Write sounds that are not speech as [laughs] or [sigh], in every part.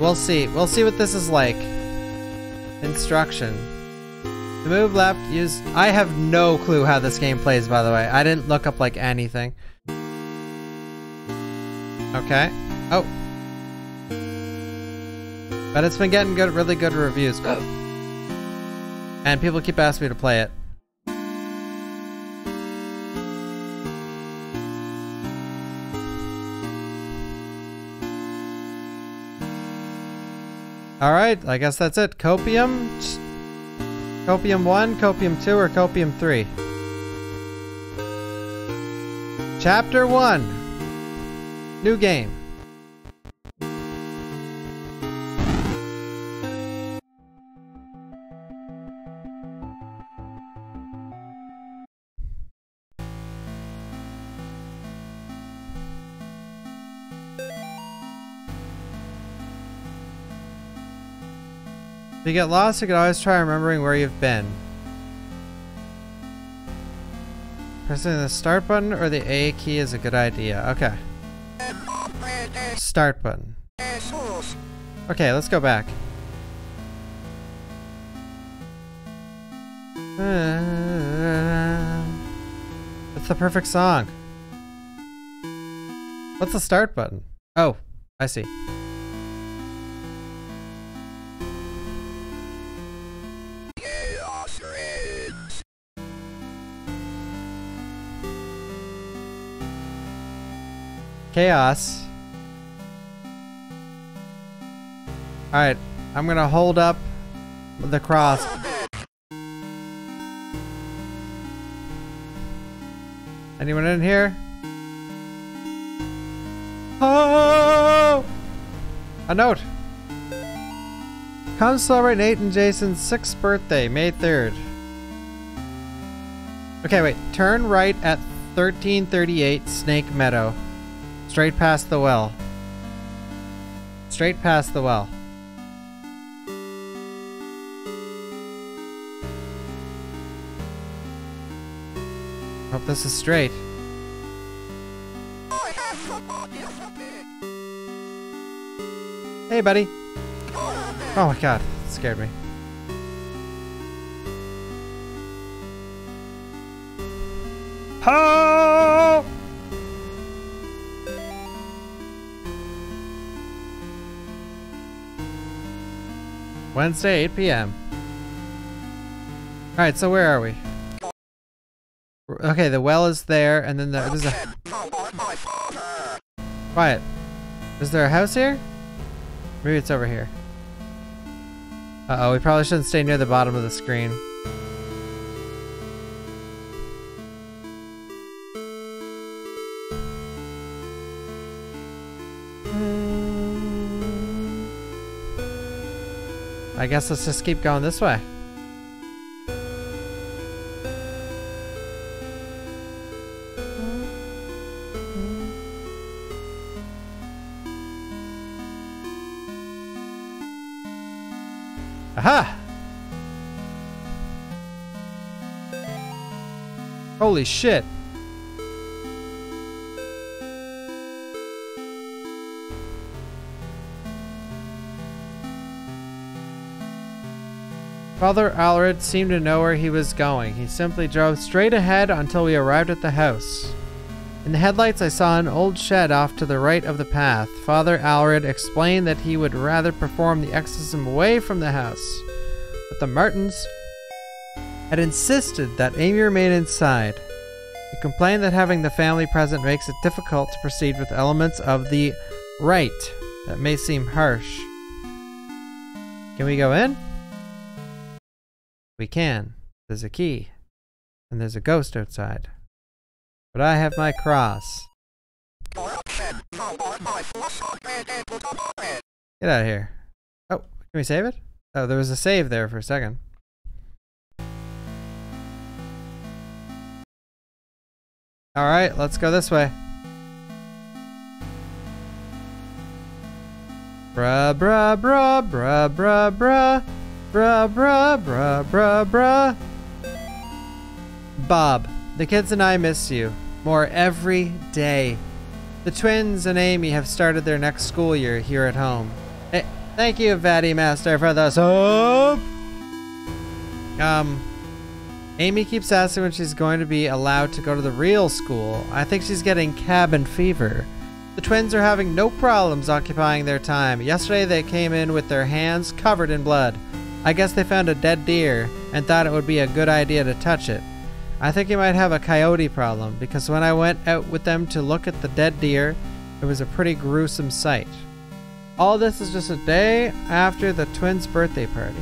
We'll see. We'll see what this is like. Instruction. To move left, use... I have no clue how this game plays, by the way. I didn't look up, like, anything. Okay. Oh. But it's been getting good, really good reviews. [gasps] And people keep asking me to play it. Alright, I guess that's it. Copium? Copium 1, Copium 2, or Copium 3? Chapter 1. New game. You get lost, you can always try remembering where you've been. Pressing the start button or the A key is a good idea. Okay. Start button. Okay, let's go back. It's the perfect song. What's the start button? Oh, I see. Chaos. Alright, I'm gonna hold up the cross. Anyone in here? Oh! A note! Come celebrate Nate and Jason's sixth birthday, May 3rd. Okay, wait. Turn right at 1338 Snake Meadow. Straight past the well. Straight past the well. Hope this is straight. Hey, buddy. Oh my god, it scared me. Ho! Wednesday, 8 p.m. Alright, so where are we? Okay, the well is there, and then there's a... Quiet. Is there a house here? Maybe it's over here. Uh-oh, we probably shouldn't stay near the bottom of the screen. I guess let's just keep going this way. Aha! Holy shit. Father Allred seemed to know where he was going. He simply drove straight ahead until we arrived at the house. In the headlights, I saw an old shed off to the right of the path. Father Allred explained that he would rather perform the exorcism away from the house. But the Martins had insisted that Amy remain inside. He complained that having the family present makes it difficult to proceed with elements of the rite that may seem harsh. Can we go in? We can. There's a key. And there's a ghost outside. But I have my cross. Get out of here. Oh, can we save it? Oh, there was a save there for a second. Alright, let's go this way. Bruh, bruh, bruh, bruh, bruh, bruh. Bruh, bruh, bruh, bruh, bruh. Bob, the kids and I miss you. More every day. The twins and Amy have started their next school year here at home. Hey, Thank you, Vatty Master, for the soap. Um, Amy keeps asking when she's going to be allowed to go to the real school. I think she's getting cabin fever. The twins are having no problems occupying their time. Yesterday they came in with their hands covered in blood. I guess they found a dead deer and thought it would be a good idea to touch it. I think he might have a coyote problem because when I went out with them to look at the dead deer, it was a pretty gruesome sight. All this is just a day after the twins' birthday party.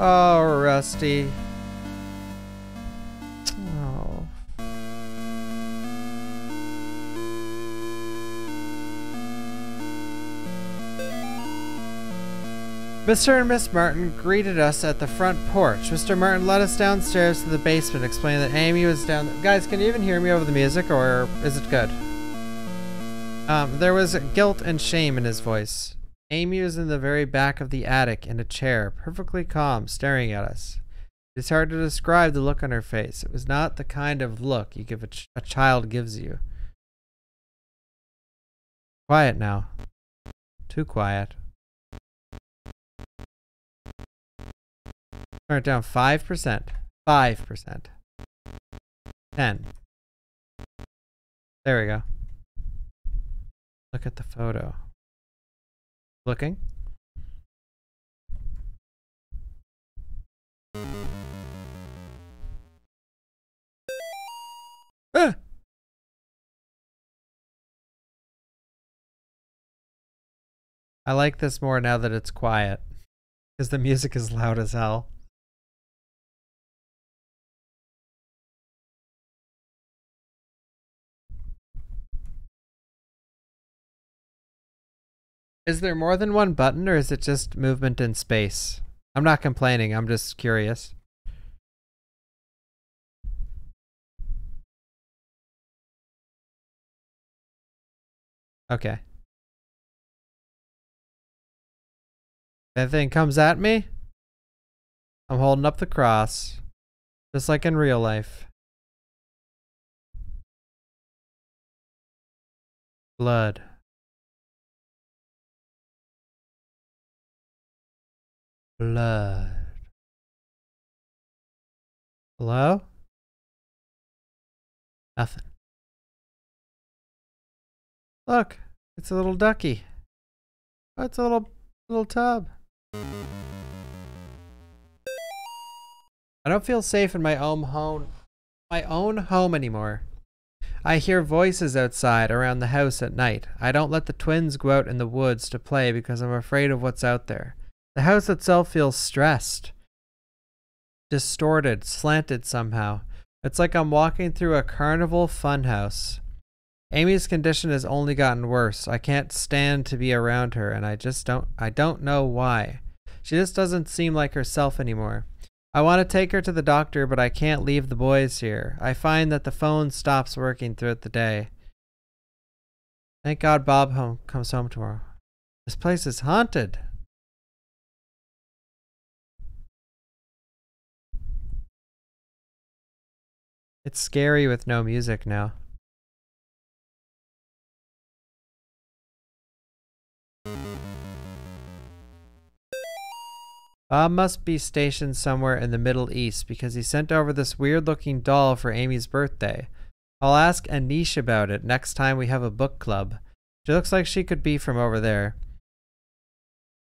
Oh, Rusty. Oh. Mr. and Miss Martin greeted us at the front porch. Mr. Martin led us downstairs to the basement, explaining that Amy was down. Guys, can you even hear me over the music, or is it good? Um, there was guilt and shame in his voice. Amy was in the very back of the attic in a chair, perfectly calm, staring at us. It is hard to describe the look on her face. It was not the kind of look you give a, ch a child gives you. Quiet now. Too quiet. Turn it down 5%. 5%. 10. There we go. Look at the photo. Looking. Ah! I like this more now that it's quiet. Because the music is loud as hell. Is there more than one button or is it just movement in space? I'm not complaining, I'm just curious. Okay. That thing comes at me, I'm holding up the cross, just like in real life. Blood. Blood. Hello? Nothing. Look, it's a little ducky. Oh, it's a little little tub. I don't feel safe in my own home my own home anymore. I hear voices outside around the house at night. I don't let the twins go out in the woods to play because I'm afraid of what's out there. The house itself feels stressed, distorted, slanted somehow. It's like I'm walking through a carnival funhouse. Amy's condition has only gotten worse. I can't stand to be around her and I just don't I don't know why. She just doesn't seem like herself anymore. I want to take her to the doctor, but I can't leave the boys here. I find that the phone stops working throughout the day. Thank God Bob home comes home tomorrow. This place is haunted. It's scary with no music now. Bob must be stationed somewhere in the Middle East because he sent over this weird looking doll for Amy's birthday. I'll ask Anish about it next time we have a book club. She looks like she could be from over there.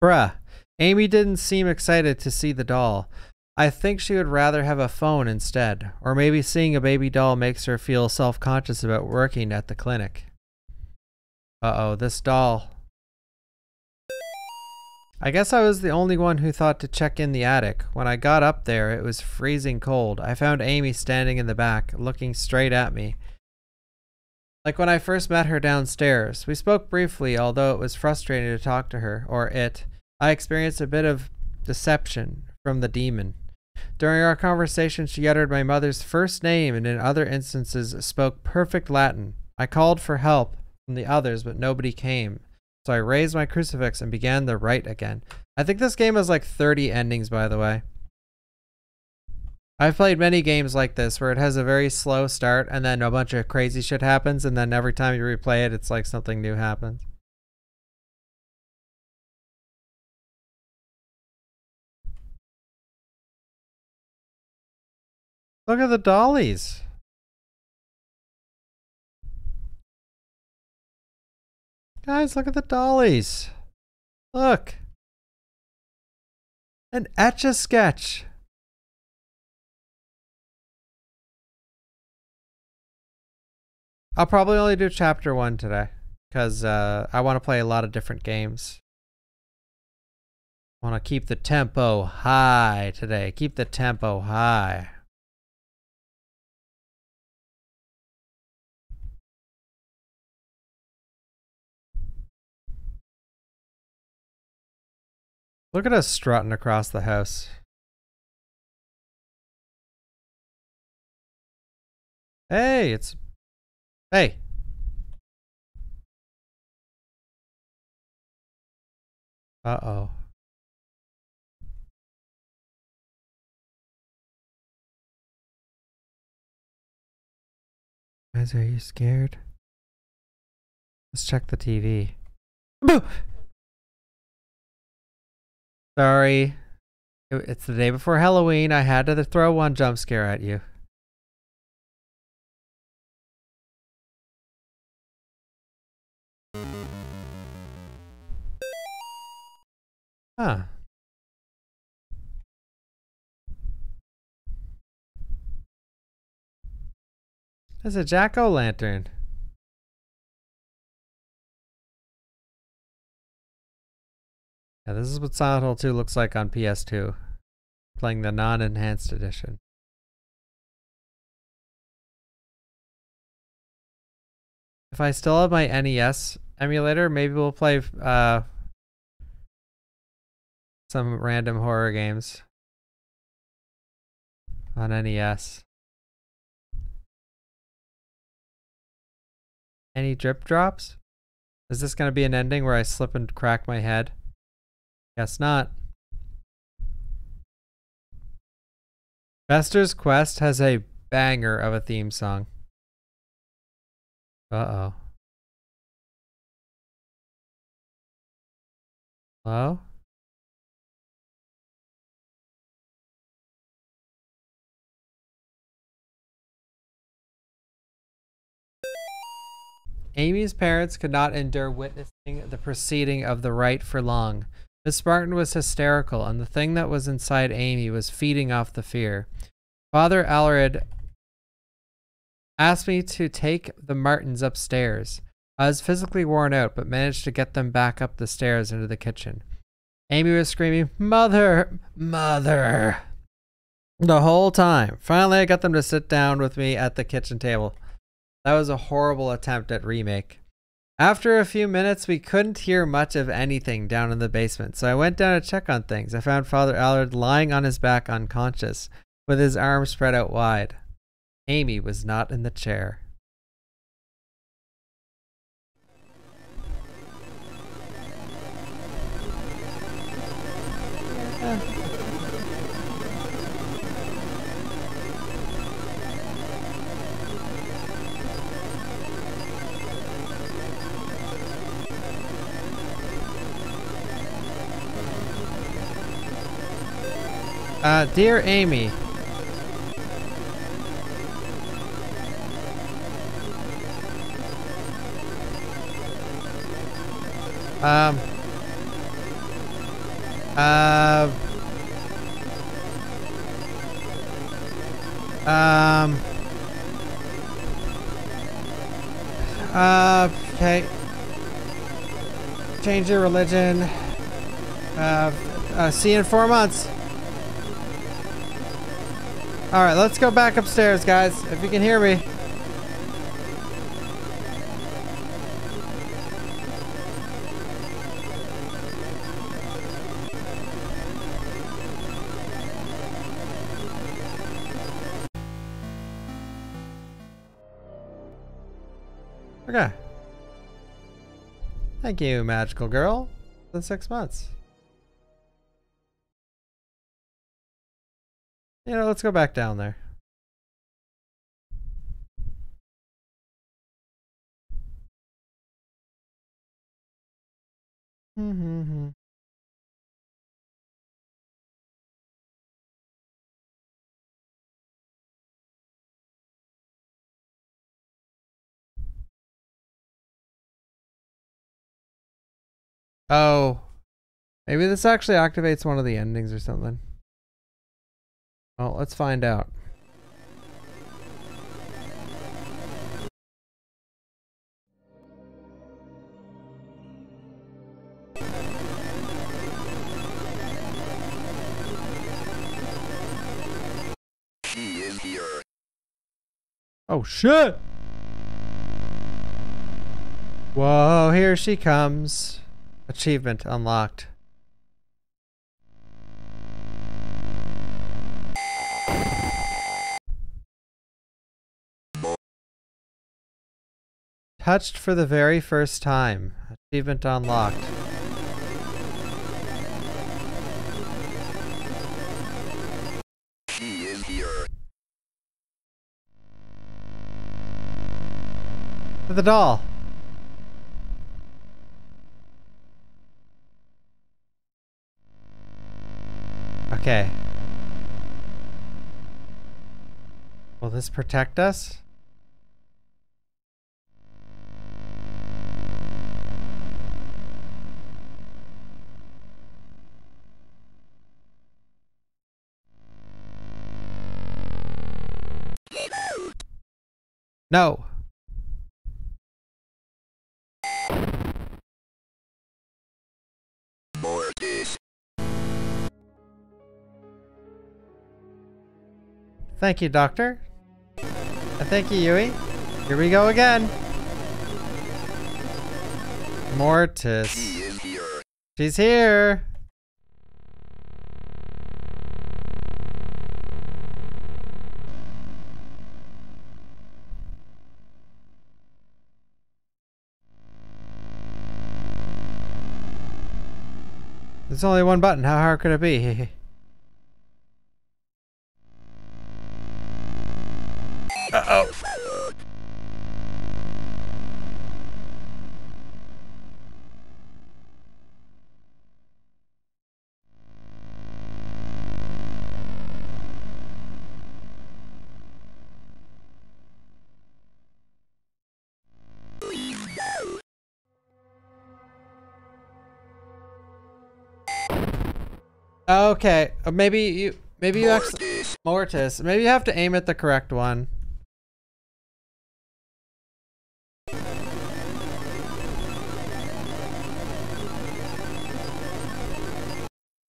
Bruh, Amy didn't seem excited to see the doll. I think she would rather have a phone instead, or maybe seeing a baby doll makes her feel self conscious about working at the clinic. Uh oh, this doll. I guess I was the only one who thought to check in the attic. When I got up there, it was freezing cold. I found Amy standing in the back, looking straight at me. Like when I first met her downstairs. We spoke briefly, although it was frustrating to talk to her, or it. I experienced a bit of deception from the demon. During our conversation, she uttered my mother's first name and in other instances spoke perfect Latin. I called for help, from the others, but nobody came. So I raised my crucifix and began the rite again. I think this game has like 30 endings, by the way. I've played many games like this where it has a very slow start and then a bunch of crazy shit happens, and then every time you replay it, it's like something new happens. Look at the dollies. Guys, look at the dollies. Look. An etch a sketch. I'll probably only do chapter one today because uh, I want to play a lot of different games. I want to keep the tempo high today. Keep the tempo high. Look at us strutting across the house. Hey, it's... Hey. Uh-oh. Guys, are you scared? Let's check the TV. Boo! Sorry. It's the day before Halloween. I had to throw one jump scare at you. Huh. There's a jack-o'-lantern. Yeah, this is what Silent Hill 2 looks like on PS2. Playing the non-enhanced edition. If I still have my NES emulator, maybe we'll play uh, some random horror games on NES. Any drip drops? Is this going to be an ending where I slip and crack my head? Guess not. Fester's Quest has a banger of a theme song. Uh-oh. Hello? Amy's parents could not endure witnessing the proceeding of the rite for long. Miss Martin was hysterical, and the thing that was inside Amy was feeding off the fear. Father Allred asked me to take the Martins upstairs. I was physically worn out, but managed to get them back up the stairs into the kitchen. Amy was screaming, Mother! Mother! The whole time. Finally, I got them to sit down with me at the kitchen table. That was a horrible attempt at remake. After a few minutes, we couldn't hear much of anything down in the basement, so I went down to check on things. I found Father Allred lying on his back unconscious, with his arms spread out wide. Amy was not in the chair. Uh, dear Amy. Um. Uh. Um. Uh, okay. Change your religion. Uh, uh, see you in four months. Alright, let's go back upstairs, guys, if you can hear me. Okay. Thank you, magical girl. The six months. You know, let's go back down there. Mm-hmm. Oh. Maybe this actually activates one of the endings or something. Well, let's find out. She is here. Oh shit! Whoa, here she comes. Achievement unlocked. Touched for the very first time. Achievement unlocked. She is here. The doll. Okay. Will this protect us? No. Mortis. Thank you, Doctor. Thank you, Yui. Here we go again. Mortis. She's here. There's only one button. How hard could it be? [laughs] Okay, uh, maybe you, maybe you actually, Mortis. Mortis. Maybe you have to aim at the correct one.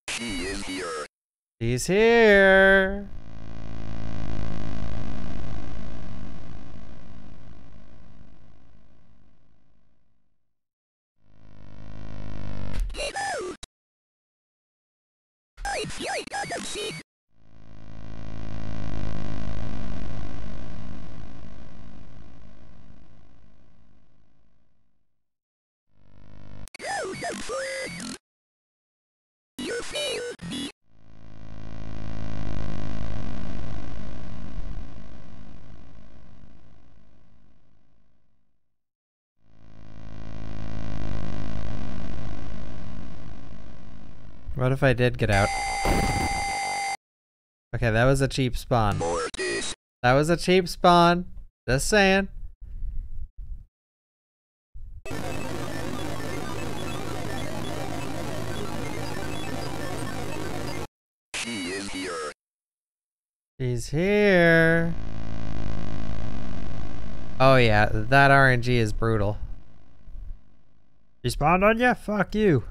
She is here. He's here. If I did get out? Okay, that was a cheap spawn. That was a cheap spawn. Just saying. She is here. She's here. Oh yeah, that RNG is brutal. She spawned on ya? Fuck you.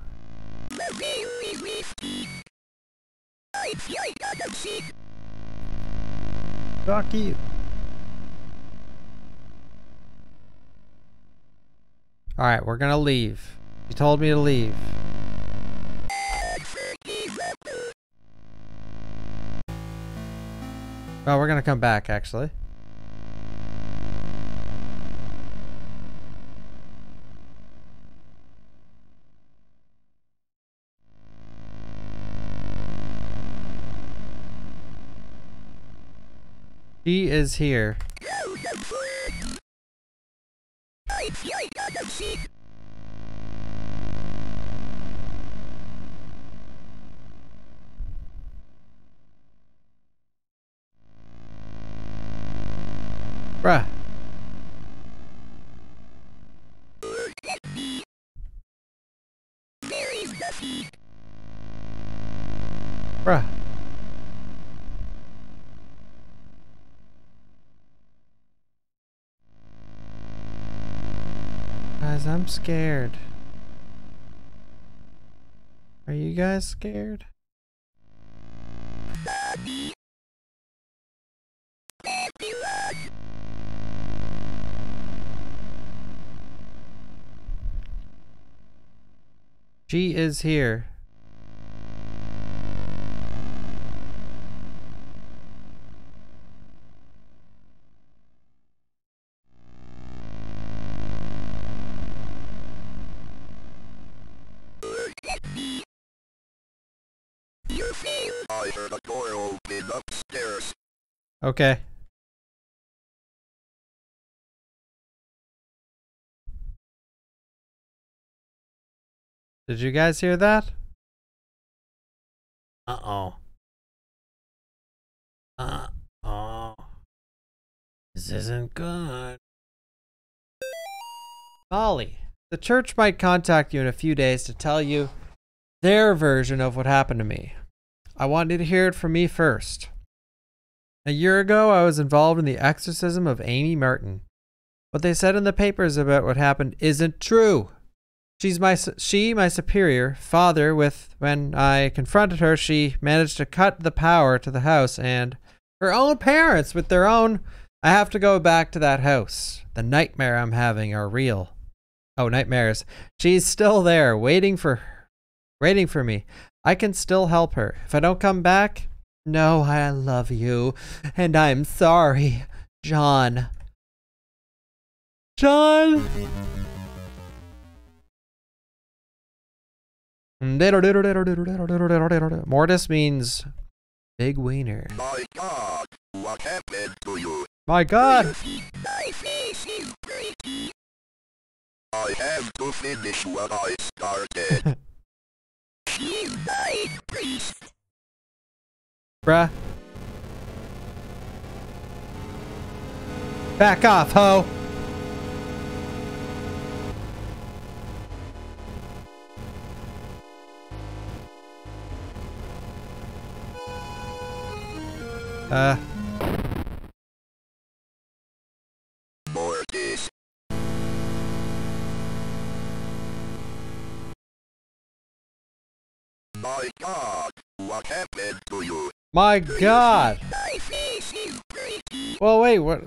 Fuck you. Alright, we're gonna leave. You told me to leave. Well, we're gonna come back actually. She is here. Bruh. There is nothing. Bruh. Guys, I'm scared. Are you guys scared? She is here. Okay. Did you guys hear that? Uh-oh. Uh-oh. This isn't good. Molly, the church might contact you in a few days to tell you their version of what happened to me. I want you to hear it from me first. A year ago, I was involved in the exorcism of Amy Martin. What they said in the papers about what happened isn't true. She's my she my superior father. With when I confronted her, she managed to cut the power to the house and her own parents with their own. I have to go back to that house. The nightmare I'm having are real. Oh, nightmares. She's still there, waiting for, waiting for me. I can still help her. If I don't come back, no, I love you, and I'm sorry, John. John. Mortis means big wiener. My god, what happened to you? My God. My face is breaking. I have to finish what I started. [laughs] she died, priest. Bruh. Back off, ho. Uh. My god, what happened to you? My God. Well, wait, what?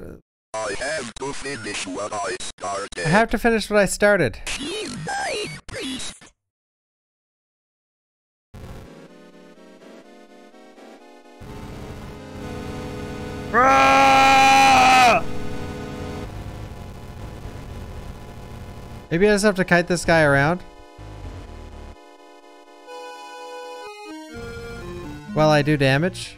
I have to finish what I started. I have to finish what I started. Maybe I just have to kite this guy around. While I do damage.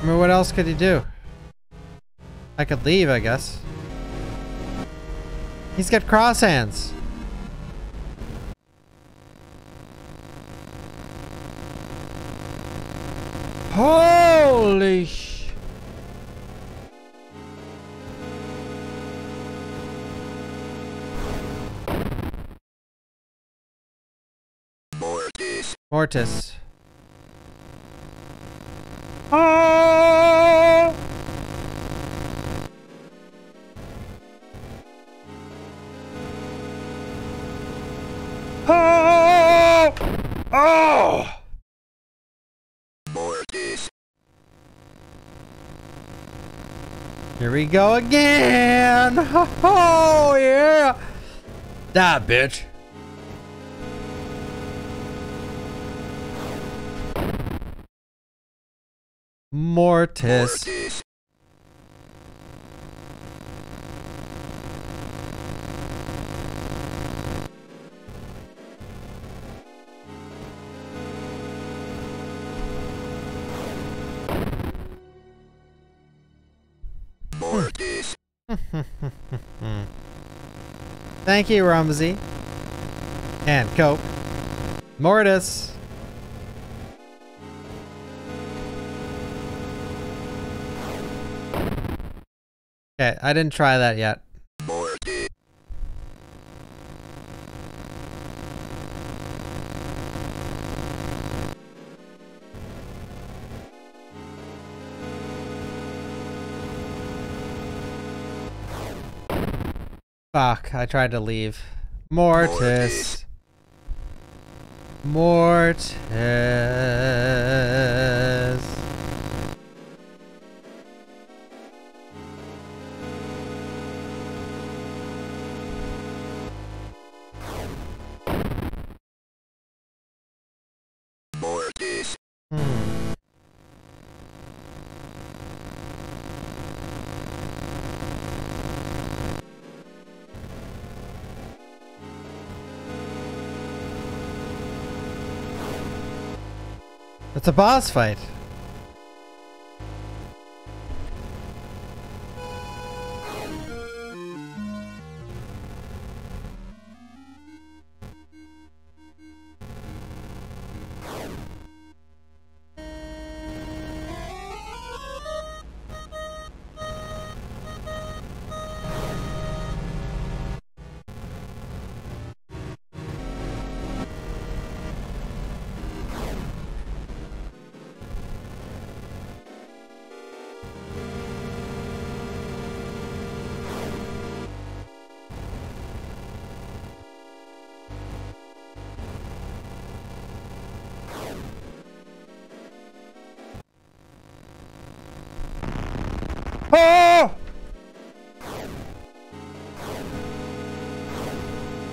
I mean, what else could he do? I could leave, I guess. He's got cross hands. Holy Mortis. Mortis. Here we go again! [laughs] Oh, yeah! Die, bitch. Mortis. Mortis. Thank you, Rumsey. And Cope. Mortis. Okay, I didn't try that yet. I tried to leave. Mortis. Mortis. Mortis. A boss fight.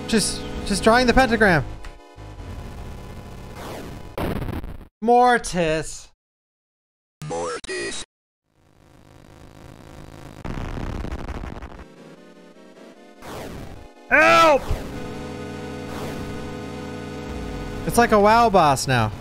Just, just drawing the pentagram. Mortis. Mortis. Help! It's like a WoW boss now.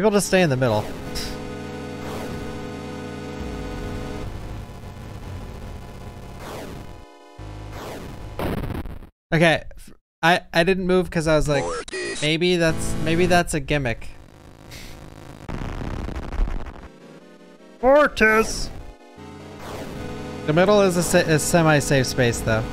Maybe I'll just stay in the middle. Okay, I I didn't move because I was like, maybe that's maybe that's a gimmick. Mortis. The middle is a, a semi-safe space, though.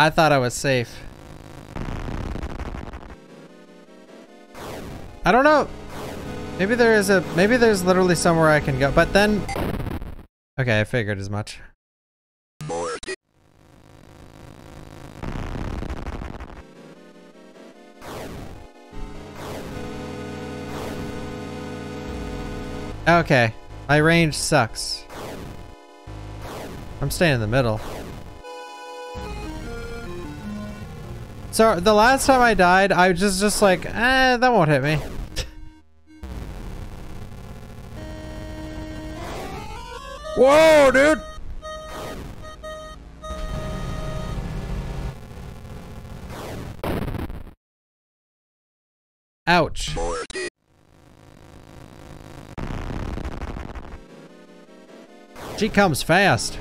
I thought I was safe. I don't know. Maybe there is a maybe there's literally somewhere I can go. But then Okay, I figured as much. Okay. My range sucks. I'm staying in the middle. So the last time I died, I was just just like, eh, that won't hit me. Whoa, dude! Ouch. She comes fast.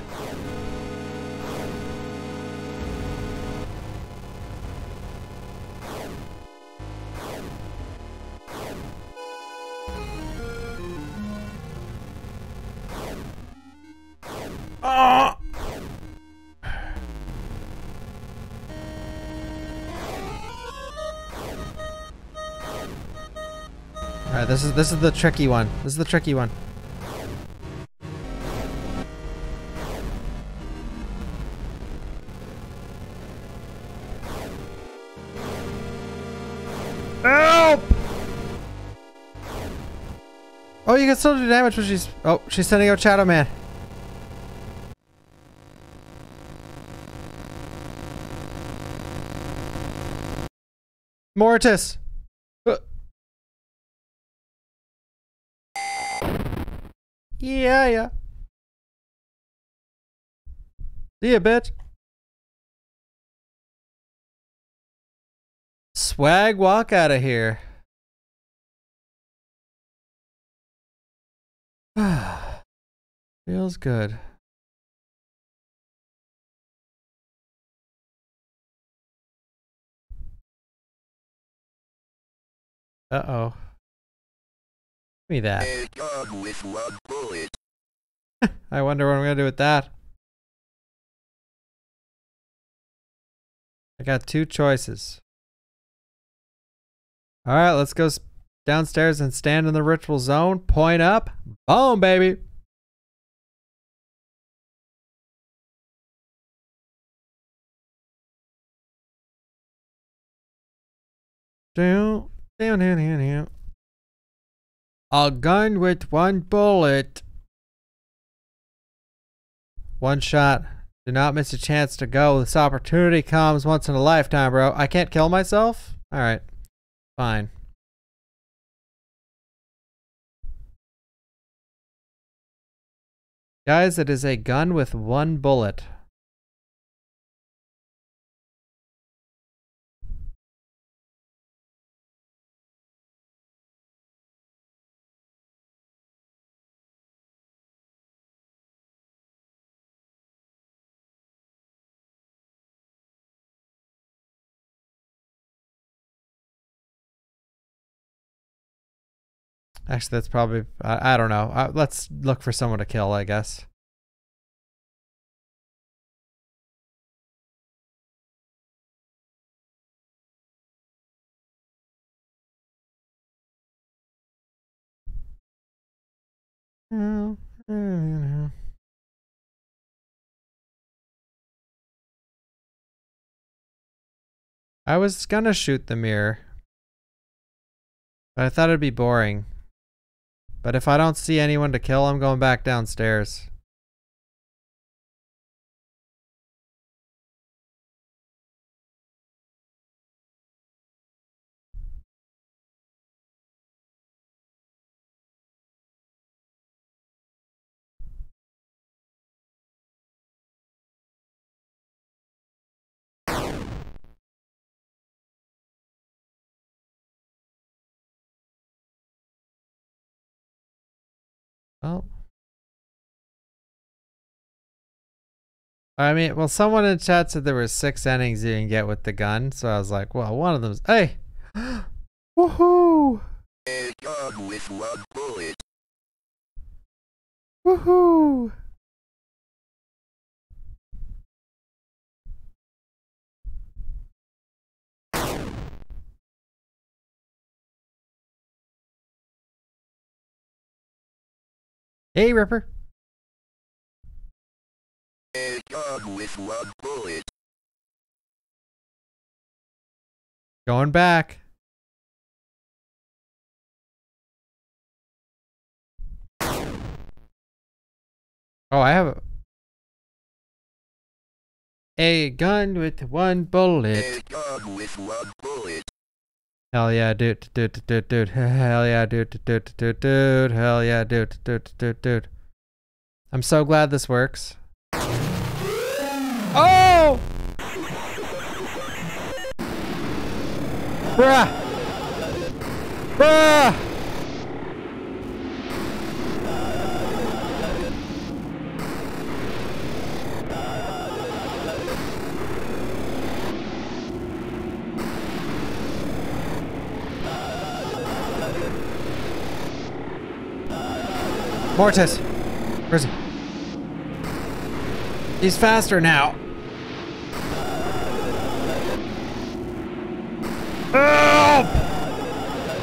This is the tricky one. This is the tricky one. Help! Oh, you can still do damage when she's... Oh, she's sending out Shadow Man. Mortis! Yeah, yeah. See ya, bitch. Swag walk out of here. [sighs] Feels good. Uh-oh. Give me that. With one bullet. [laughs] I wonder what I'm gonna do with that. I got two choices. Alright, let's go downstairs and stand in the ritual zone. Point up. Boom, baby. Down, down, down, down, down. A gun with one bullet. One shot. Do not miss a chance to go. This opportunity comes once in a lifetime, bro. I can't kill myself? Alright. Fine. Guys, it is a gun with one bullet. Actually, that's probably, I, I don't know. Uh, let's look for someone to kill, I guess. I. I was gonna shoot the mirror. But I thought it'd be boring. But if I don't see anyone to kill, I'm going back downstairs. I mean, well, someone in chat said there were six innings you can get with the gun, so I was like, well, one of them's. Hey! [gasps] Woohoo! A gun with one bullet. Woohoo! Hey, Ripper. A gun with one bullet. Going back. Oh, I have a, a gun with one bullet. A gun with one bullet. Hell yeah, dude, dude, dude, dude. Hell yeah, dude, dude, dude, dude. Hell yeah, dude, dude, dude, dude. I'm so glad this works. Oh! Bruh! Bruh! Mortis! Where is he? He's faster now. Help!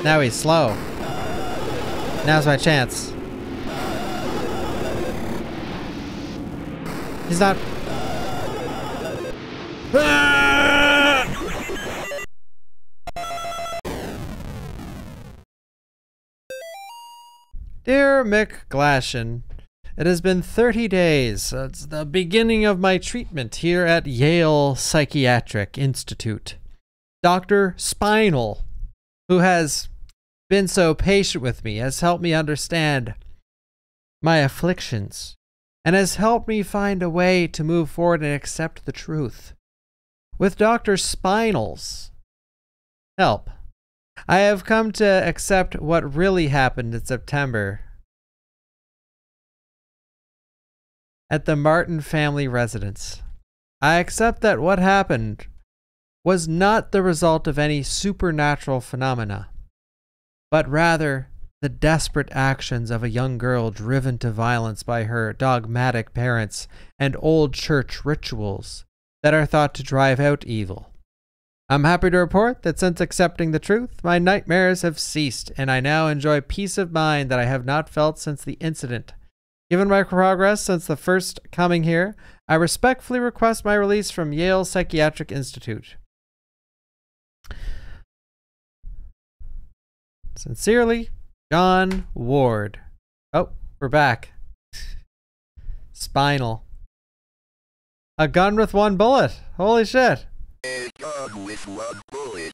Now he's slow. Now's my chance. He's not. Dear Mick Glashan, it has been 30 days. It's the beginning of my treatment here at Yale Psychiatric Institute. Dr. Spinal, who has been so patient with me, has helped me understand my afflictions and has helped me find a way to move forward and accept the truth. With Dr. Spinal's help, I have come to accept what really happened in September at the Martin family residence. I accept that what happened was not the result of any supernatural phenomena, but rather the desperate actions of a young girl driven to violence by her dogmatic parents and old church rituals that are thought to drive out evil. I'm happy to report that since accepting the truth, my nightmares have ceased, and I now enjoy peace of mind that I have not felt since the incident. Given my progress since the first coming here, I respectfully request my release from Yale Psychiatric Institute. Sincerely, John Ward. Oh, we're back. Spinal. A gun with one bullet. Holy shit. A gun with one bullet.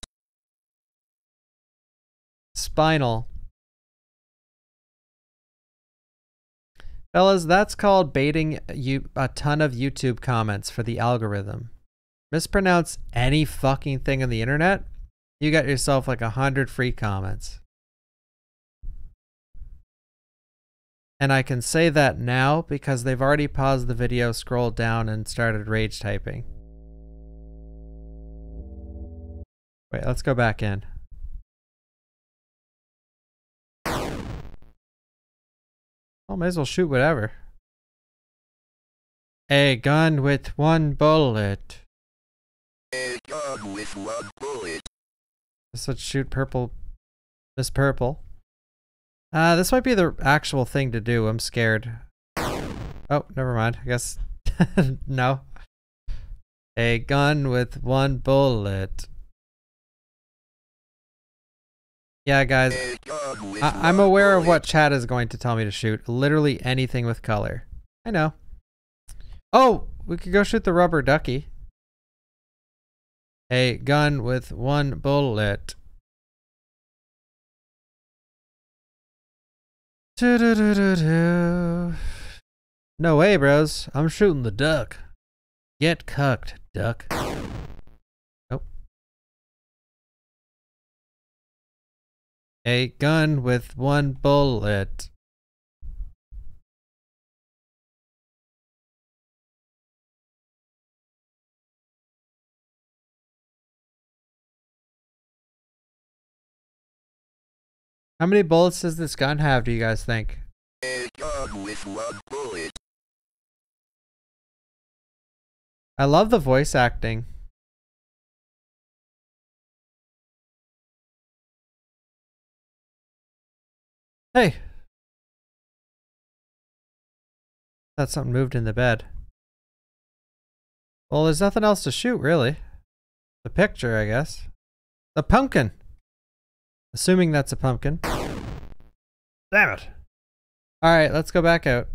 Spinal. Fellas, that's called baiting you a ton of YouTube comments for the algorithm. Mispronounce any fucking thing on the internet, you got yourself like a hundred free comments. And I can say that now because they've already paused the video, scrolled down, and started rage typing. Wait, let's go back in. Oh, may as well shoot whatever. A gun with one bullet. With one bullet. Let's shoot purple. Miss Purple. Uh, this might be the actual thing to do. I'm scared. Oh, never mind. I guess [laughs] no. A gun with one bullet. Yeah, guys. I- I'm one aware of what chat is going to tell me to shoot. Literally anything with color. I know. Oh, we could go shoot the rubber ducky. A gun with one bullet. No way, bros. I'm shooting the duck. Get cucked, duck. Nope. A gun with one bullet. How many bullets does this gun have, do you guys think? I love the voice acting. Hey. Thought something moved in the bed. Well, there's nothing else to shoot, really. The picture, I guess. The pumpkin. Assuming that's a pumpkin. Damn it. Alright, let's go back out.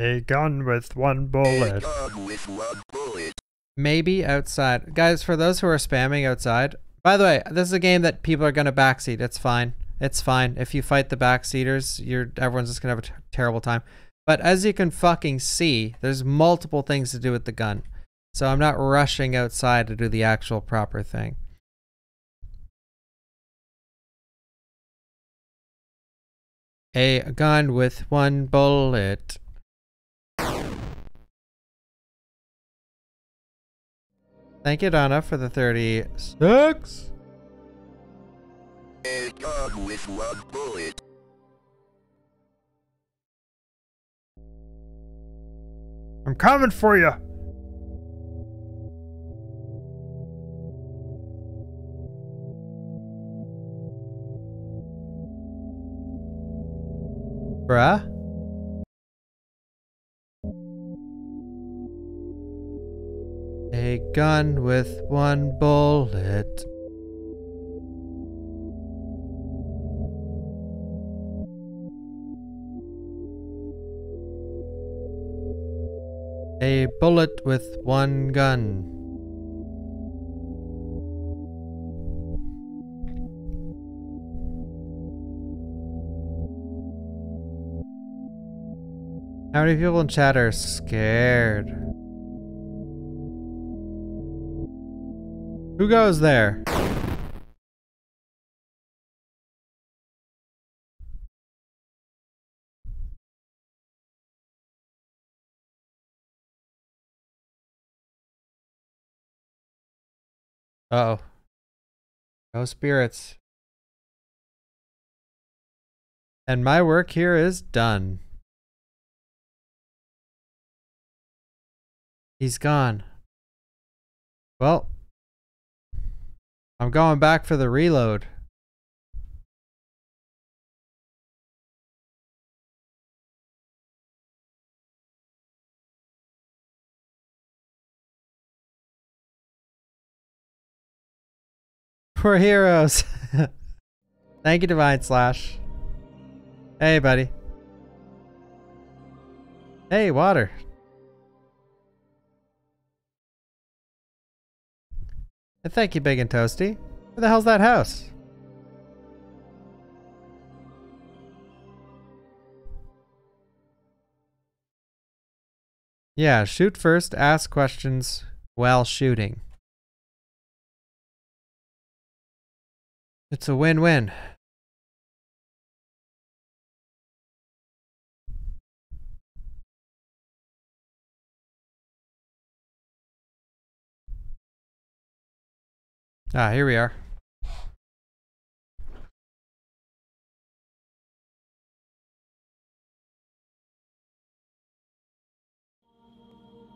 A gun with one A bullet. gun with one bullet. Maybe outside. Guys, for those who are spamming outside, by the way, this is a game that people are going to backseat. It's fine. It's fine. If you fight the backseaters, you're everyone's just going to have a t- terrible time. But as you can fucking see, there's multiple things to do with the gun. So I'm not rushing outside to do the actual proper thing. A gun with one bullet. Thank you, Donna, for the 36. A gun with one bullet. I'm coming for you. Bruh? A gun with one bullet. A bullet with one gun. How many people in chat are scared? Who goes there? Uh oh. No spirits. And my work here is done. He's gone. Well, I'm going back for the reload. We're heroes. [laughs] Thank you, Divine Slash. Hey, buddy. Hey, water. Thank you, Big and Toasty. Where the hell's that house? Yeah, shoot first, ask questions while shooting. It's a win-win. Ah, here we are.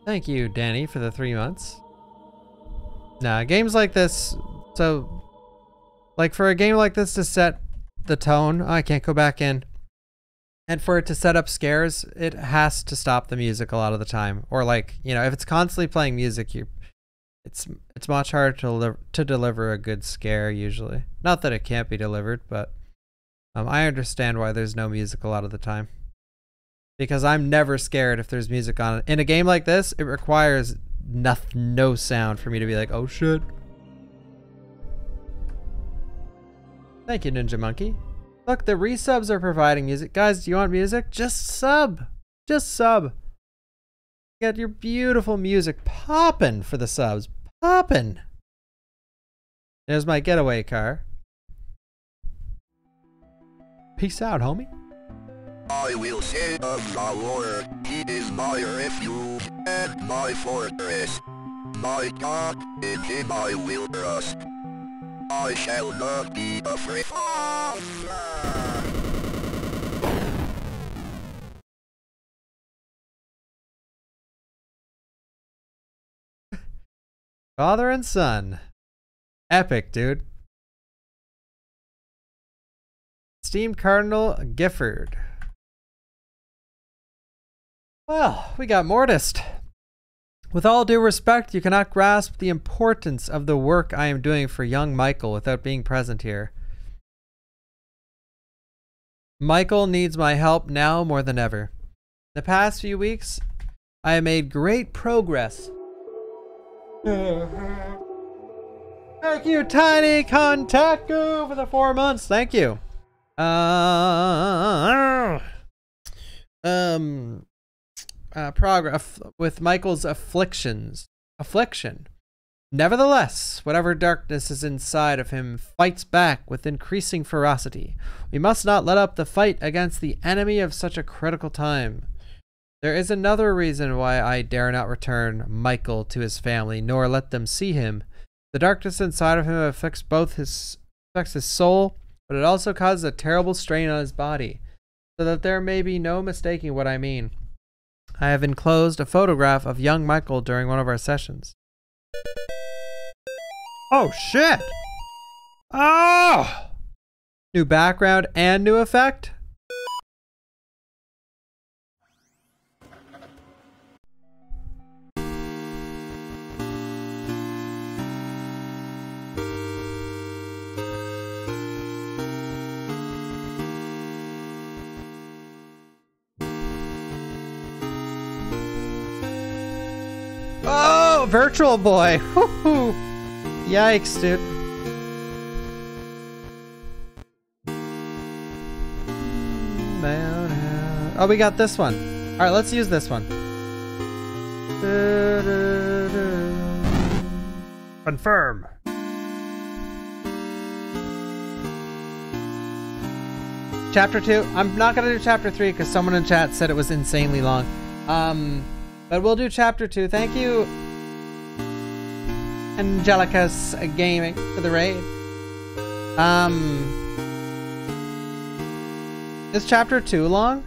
Thank you, Danny, for the three months. Nah, games like this, so, like for a game like this to set the tone, oh, I can't go back in. And for it to set up scares, it has to stop the music a lot of the time. Or like, you know, if it's constantly playing music, you it's it's much harder to deliver to deliver a good scare usually. Not that it can't be delivered, but um, I understand why there's no music a lot of the time. Because I'm never scared if there's music on. It. In a game like this, it requires no, no sound for me to be like, oh shit. Thank you, Ninja Monkey. Look, the resubs are providing music. Guys, do you want music? Just sub. Just sub. Get your beautiful music popping for the subs. Popping. There's my getaway car. Peace out, homie. I will say of the Lord, He is my refuge and my fortress. My God, in Him I will trust. I shall not be afraid. Father and son. Epic, dude. Steam Cardinal Gifford. Well, we got Mortist. With all due respect, you cannot grasp the importance of the work I am doing for young Michael without being present here. Michael needs my help now more than ever. The past few weeks, I have made great progress Thank you, Tiny Kontaku, for the four months. Thank you. Uh, um, uh, progress with Michael's afflictions. Affliction. Nevertheless, whatever darkness is inside of him fights back with increasing ferocity. We must not let up the fight against the enemy of such a critical time. There is another reason why I dare not return Michael to his family, nor let them see him. The darkness inside of him affects both his affects his soul, but it also causes a terrible strain on his body, so that there may be no mistaking what I mean. I have enclosed a photograph of young Michael during one of our sessions. Oh shit! Oh! New background and new effect? Virtual Boy. Woo-hoo. Yikes, dude. Oh, we got this one. All right, let's use this one. Confirm. Chapter 2. I'm not going to do chapter 3 because someone in chat said it was insanely long. Um, but we'll do chapter 2. Thank you, Angelicus Gaming, for the raid. Um, is chapter 2 long?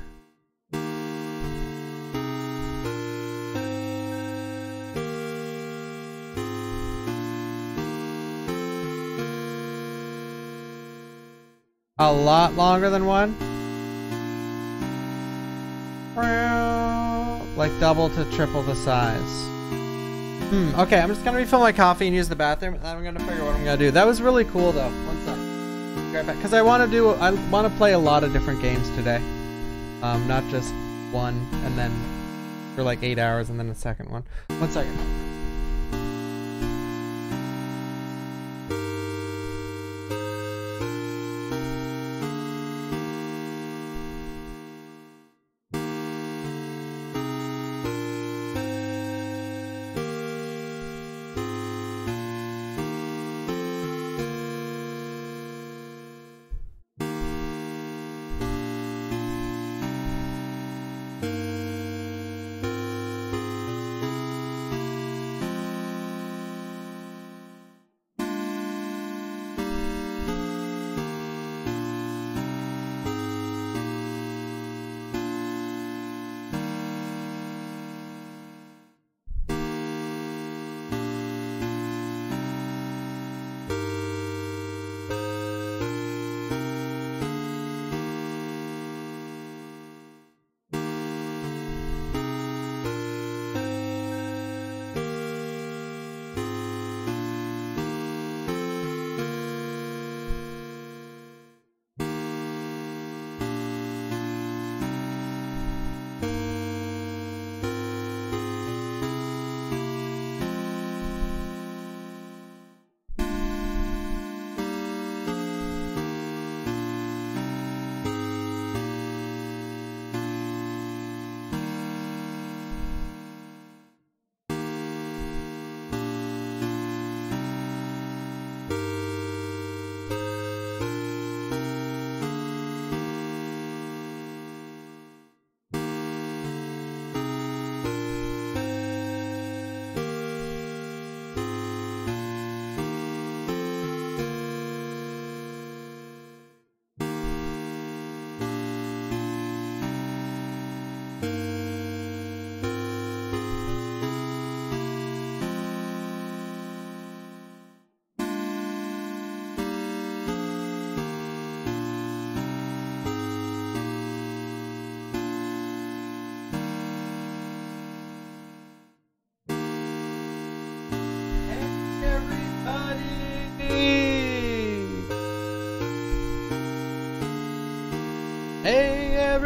A lot longer than one? Like double to triple the size. Hmm, okay, I'm just gonna refill my coffee and use the bathroom, and then I'm gonna figure what I'm gonna do. That was really cool though. One sec. Because I wanna do, I wanna play a lot of different games today. Um, not just one, and then for like eight hours, and then a second one. One second.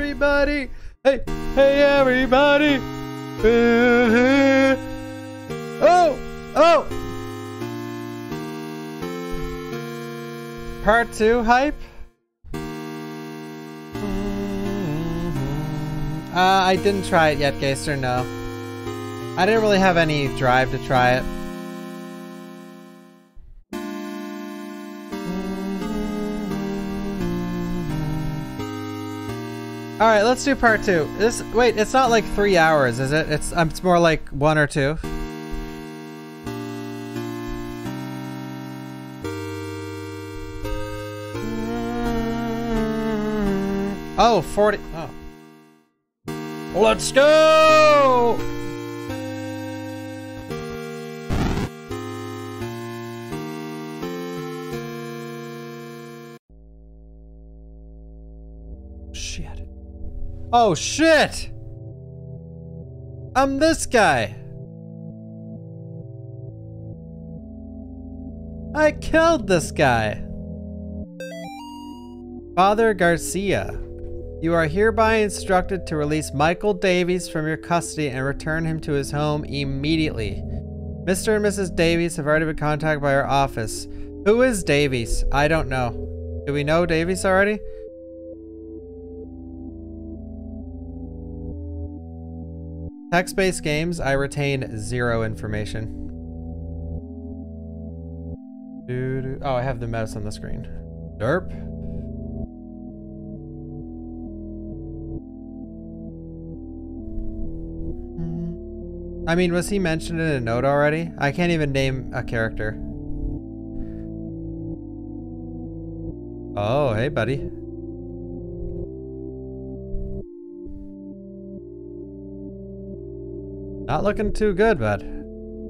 Everybody! Hey, hey everybody! Oh! Oh! Part 2 hype? Uh, I didn't try it yet, Geister, no. I didn't really have any drive to try it. All right, let's do part two. This wait, it's not like three hours, is it? It's um, it's more like one or two. Oh, 40. Oh. Let's go! Oh shit! I'm this guy. I killed this guy. Father Garcia, you are hereby instructed to release Michael Davies from your custody and return him to his home immediately. Mr. and Mrs. Davies have already been contacted by our office. Who is Davies? I don't know. Do we know Davies already? Text-based games, I retain zero information. Oh, I have the mouse on the screen. Derp. I mean, was he mentioned in a note already? I can't even name a character. Oh, hey, buddy. Not looking too good, bud.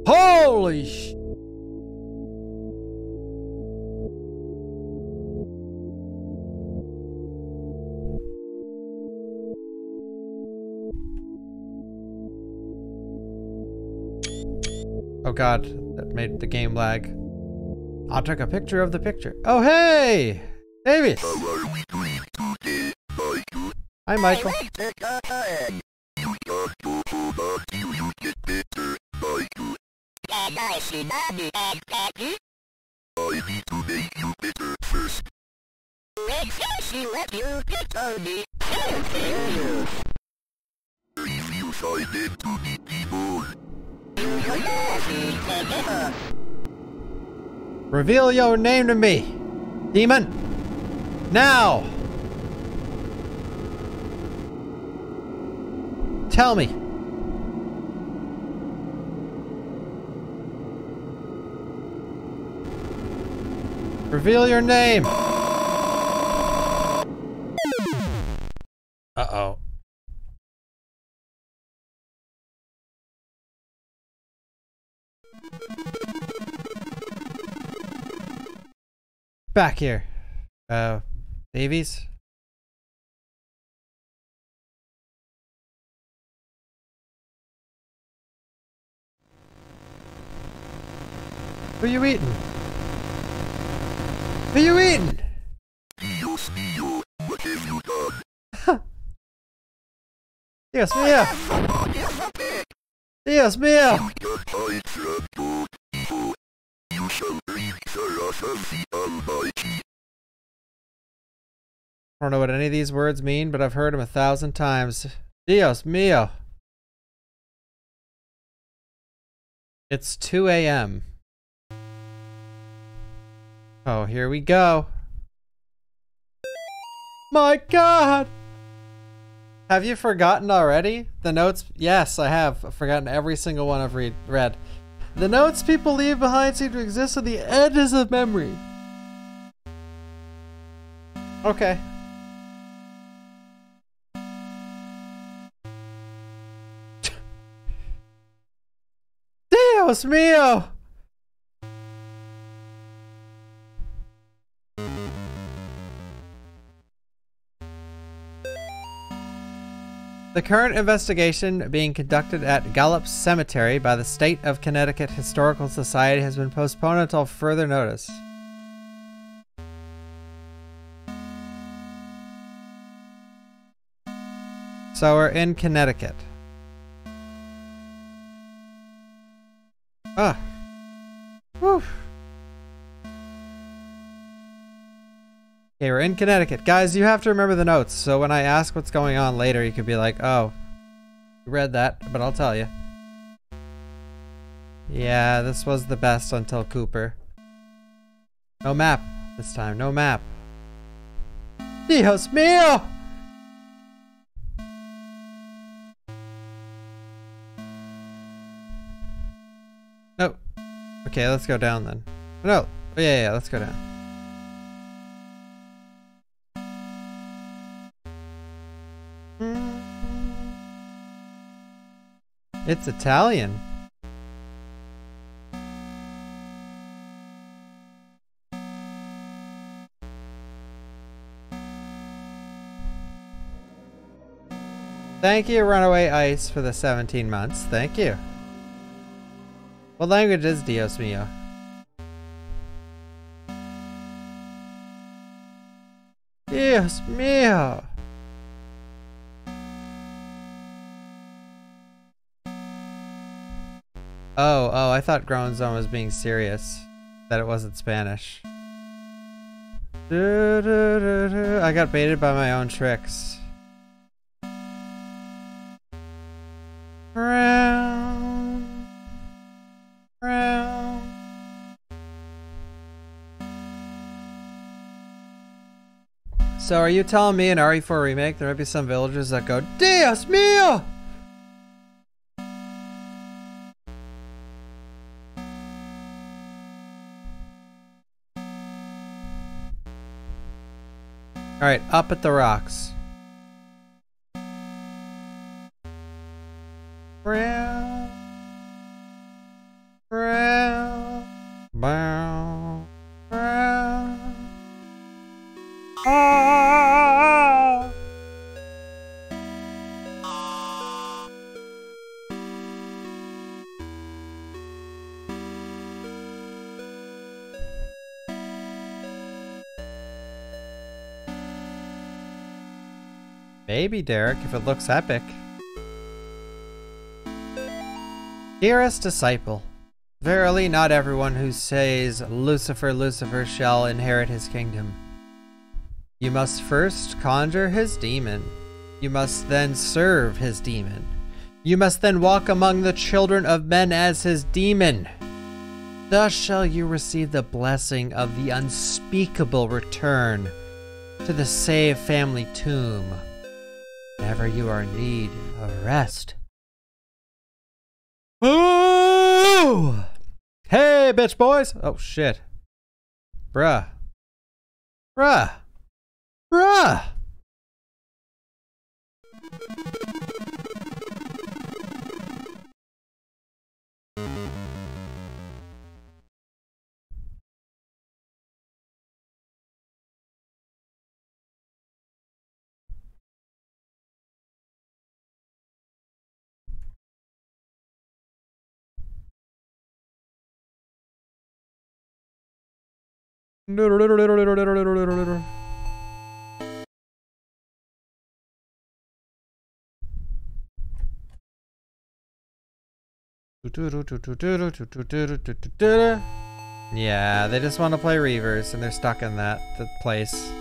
Holy sh- Oh god, that made the game lag. I took a picture of the picture. Oh hey! Davis! Hi Michael. I need to make you better first. She let you get on me. If you find them to be Reveal your name to me, demon. Now. Tell me. Reveal your name. Uh-oh. Back here. Uh, Davies? Who are you eating? Who are you eating? Dios mío, what have you done? Dios mío! Dios mío! Your hide from good evil. You shall breathe the wrath of the Almighty. I don't know what any of these words mean, but I've heard them a thousand times. Dios mío! It's 2 a.m. Oh, here we go. My god! Have you forgotten already? The notes? Yes, I have. Forgotten every single one I've read. read. The notes people leave behind seem to exist on the edges of memory. Okay. [laughs] Dios mío! The current investigation being conducted at Gallup Cemetery by the State of Connecticut Historical Society has been postponed until further notice. So we're in Connecticut. Okay, we're in Connecticut. Guys, you have to remember the notes, so when I ask what's going on later, you could be like, oh, you read that, but I'll tell you. Yeah, this was the best until Cooper. No map this time, no map. Dios mío! No. Okay, let's go down then. No. Oh, yeah, yeah, let's go down. It's Italian. Thank you, Runaway Ice, for the 17 months. Thank you. What language is Dios Mio? Dios Mio! Oh, oh, I thought Grown Zone was being serious. That it wasn't Spanish. Du- du- du. I got baited by my own tricks. So are you telling me in RE4 Remake there might be some villagers that go, Dios mío! Alright, up at the rocks. Maybe, Derek, if it looks epic. Dearest disciple, verily not everyone who says Lucifer, Lucifer shall inherit his kingdom. You must first conjure his demon. You must then serve his demon. You must then walk among the children of men as his demon. Thus shall you receive the blessing of the unspeakable return to the saved family tomb. Whenever you are in need of rest. Ooh! Hey, bitch boys! Oh shit. Bruh. Bruh. Bruh! Yeah, they just want to play Reavers and they're stuck in that the place.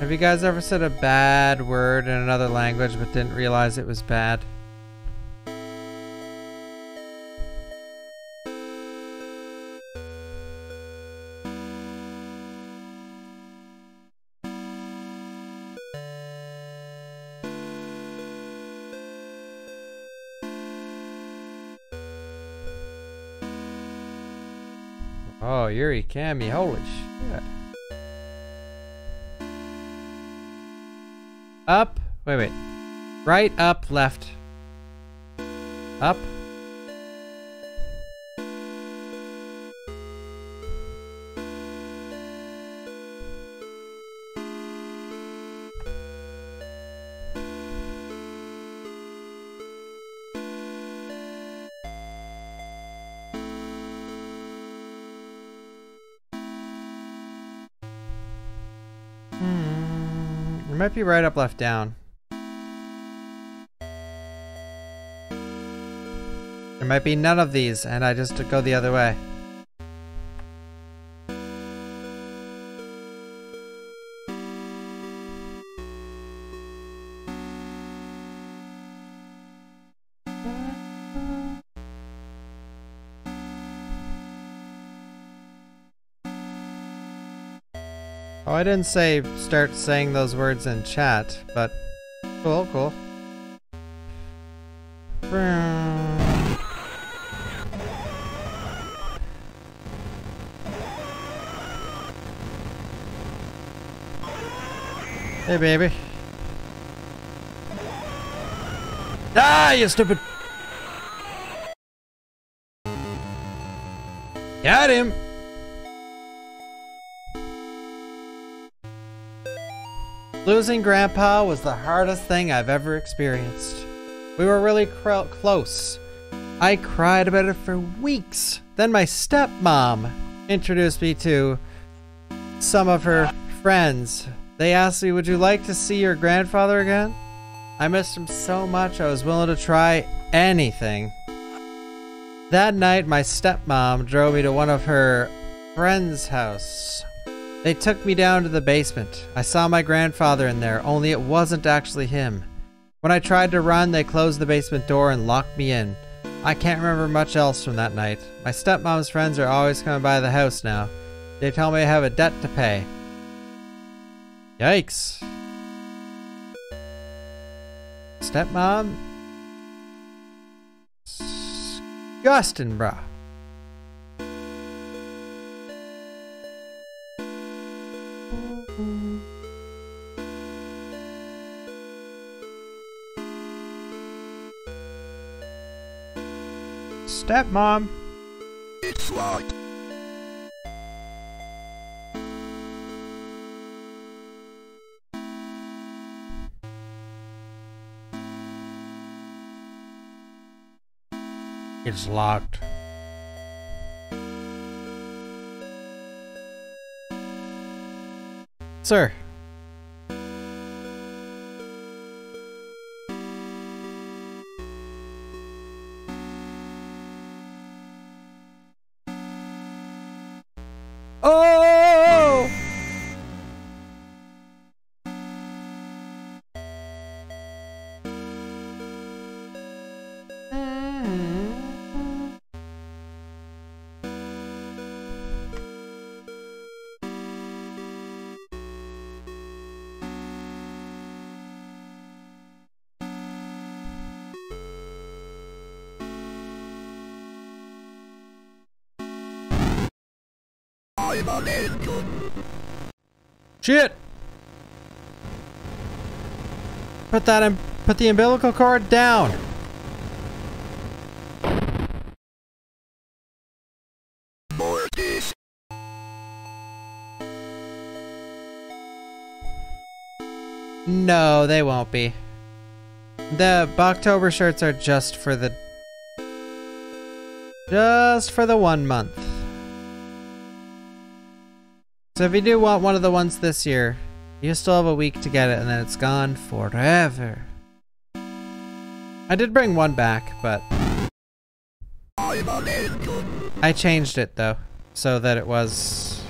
Have you guys ever said a bad word in another language but didn't realize it was bad? Yuri Kami, holy shit. Up. Wait, wait. Right, up, left. Up. Might be right up, left, down. There might be none of these, and I just go the other way. I didn't say start saying those words in chat, but cool, cool. Hey, baby. Ah, you stupid. Got him. Losing Grandpa was the hardest thing I've ever experienced. We were really close. I cried about it for weeks. Then my stepmom introduced me to some of her friends. They asked me, Would you like to see your grandfather again? I missed him so much I was willing to try anything. That night, my stepmom drove me to one of her friend's house. They took me down to the basement. I saw my grandfather in there, only it wasn't actually him. When I tried to run, they closed the basement door and locked me in. I can't remember much else from that night. My stepmom's friends are always coming by the house now. They tell me I have a debt to pay. Yikes. Stepmom? Disgusting, bruh. Stepmom. It's locked. It's locked. Sir. Shit! Put that. Put the umbilical cord down. No, they won't be. The October shirts are just for the. Just for the one month. So if you do want one of the ones this year, you still have a week to get it and then it's gone forever. I did bring one back, but. I changed it though, so that it was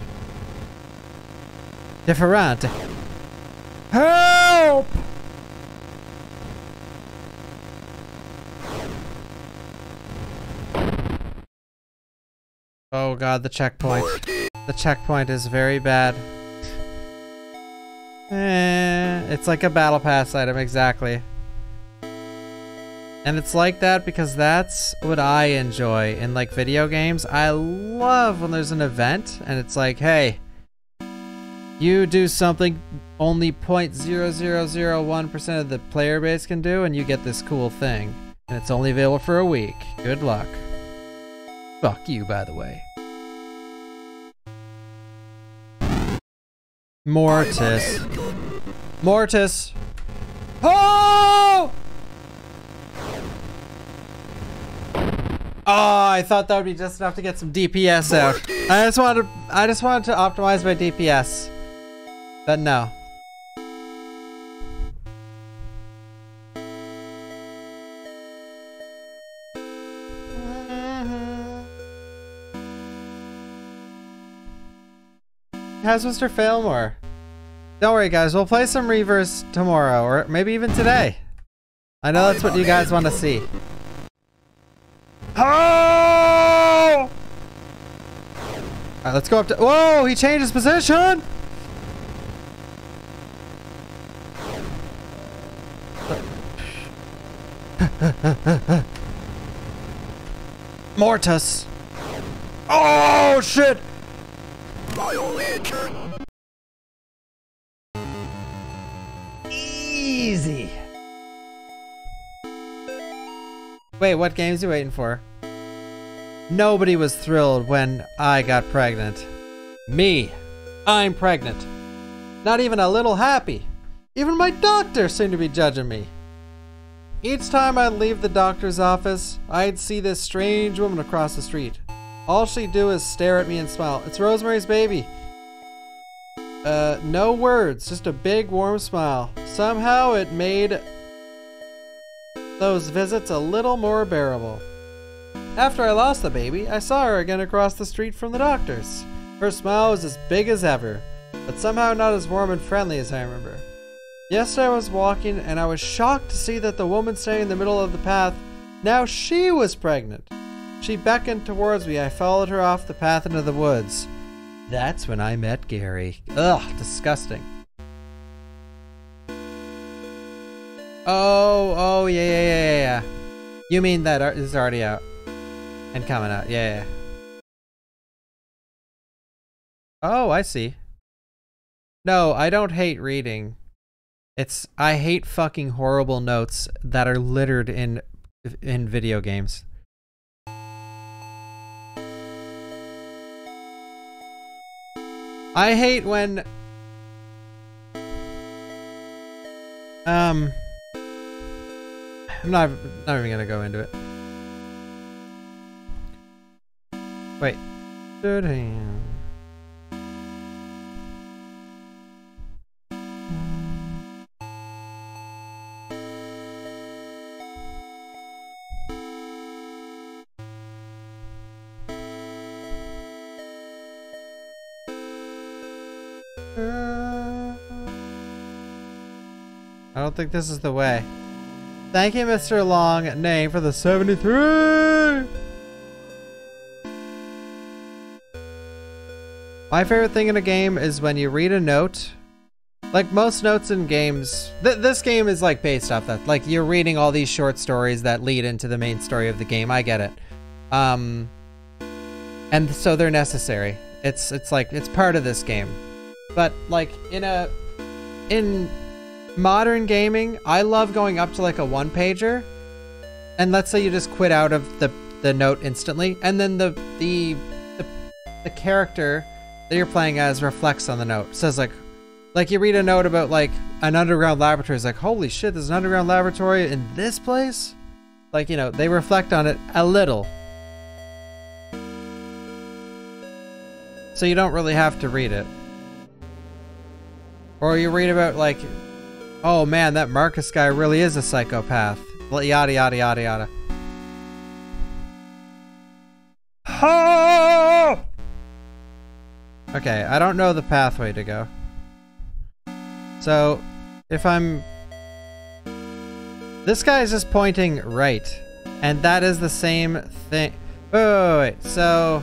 different. Help! Oh god, the checkpoint. The checkpoint is very bad. Eh, it's like a battle pass item, exactly. And it's like that because that's what I enjoy in like video games. I love when there's an event and it's like, hey, you do something only 0.0001% of the player base can do and you get this cool thing. And it's only available for a week. Good luck. Fuck you, by the way. Mortis. Mortis. Oh! Oh, I thought that would be just enough to get some DPS out. I just wanted to, I just wanted to optimize my DPS. But no. How's Mr. Failmore? Don't worry, guys. We'll play some Reavers tomorrow, or maybe even today. I know that's what you guys want to see. Oh! Alright, let's go up to- Whoa! He changed his position! [laughs] Mortis! Oh, shit! Easy. Wait, what game's you waiting for? Nobody was thrilled when I got pregnant. Me. I'm pregnant. Not even a little happy. Even my doctor seemed to be judging me. Each time I'd leave the doctor's office, I'd see this strange woman across the street. All she'd do is stare at me and smile. It's Rosemary's baby. Uh, no words, just a big warm smile. Somehow it made those visits a little more bearable. After I lost the baby, I saw her again across the street from the doctor's. Her smile was as big as ever, but somehow not as warm and friendly as I remember. Yesterday I was walking and I was shocked to see that the woman standing in the middle of the path, now she was pregnant. She beckoned towards me. I followed her off the path into the woods. That's when I met Gary. Ugh, disgusting. Oh, oh, yeah, yeah, yeah, yeah. You mean that art is already out and coming out? Yeah, yeah. Oh, I see. No, I don't hate reading. It's I hate fucking horrible notes that are littered in in video games. I hate when um I'm not not even gonna go into it. Wait. I don't think this is the way. Thank you, Mr. Long, name for the 73! My favorite thing in a game is when you read a note. Like most notes in games, th this game is like based off that. Like you're reading all these short stories that lead into the main story of the game. I get it. Um, and so they're necessary. It's it's like it's part of this game. But like in a in modern gaming, I love going up to like a one pager. And let's say you just quit out of the the note instantly and then the the the, the character that you're playing as reflects on the note. Says like like you read a note about like an underground laboratory it's like holy shit there's an underground laboratory in this place like you know they reflect on it a little so you don't really have to read it or you read about like oh man that marcus guy really is a psychopath yada yada yada yada okay i don't know the pathway to go so, if I'm... This guy is just pointing right. And that is the same thing. Wait, wait, wait. So...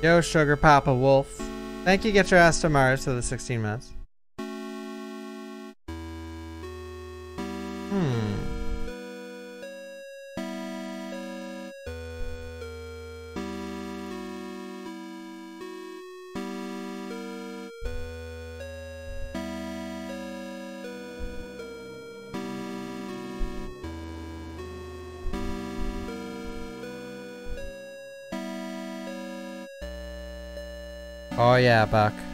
Yo, Sugar Papa Wolf. Thank you, Get Your Ass to Mars for the 16 minutes. Oh yeah, Buck.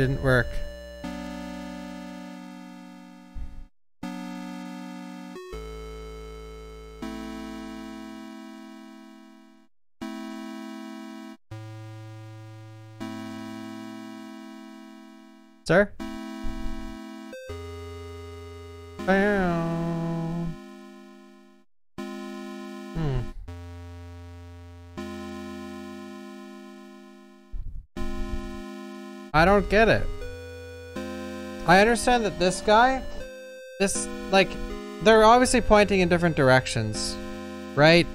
Didn't work. I don't get it. I understand that this guy, this, like, they're obviously pointing in different directions. Right,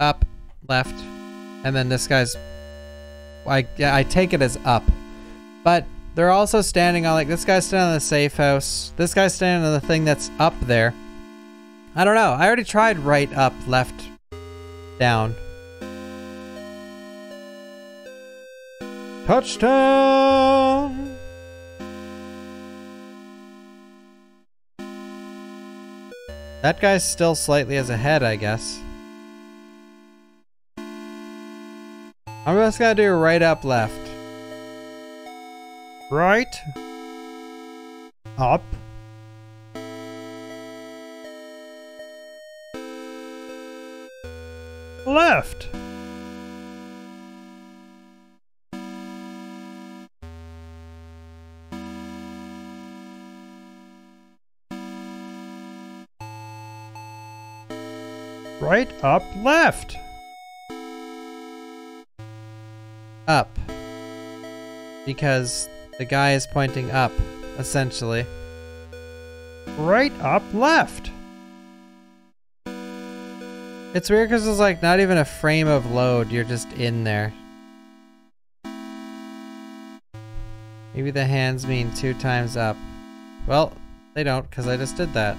up, left, and then this guy's. I I take it as up, but they're also standing on like this guy's standing on the safe house. This guy's standing on the thing that's up there. I don't know. I already tried right, up, left, down. Touchdown! That guy's still slightly as ahead, I guess. I'm just gonna do right up left. Right. Up. Left. Right, up, left. Up. Because the guy is pointing up, essentially. Right, up, left. It's weird because it's like not even a frame of load, you're just in there. Maybe the hands mean two times up. Well, they don't because I just did that.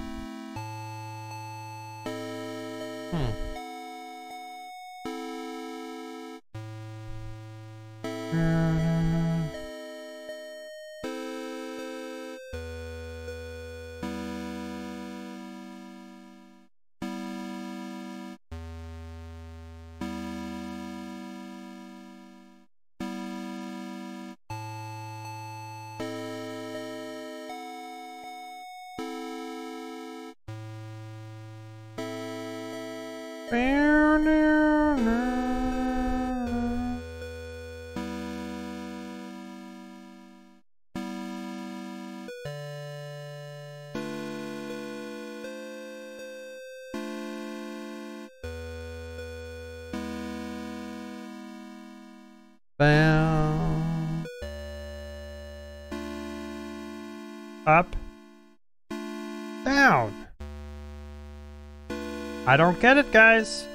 I don't get it, guys.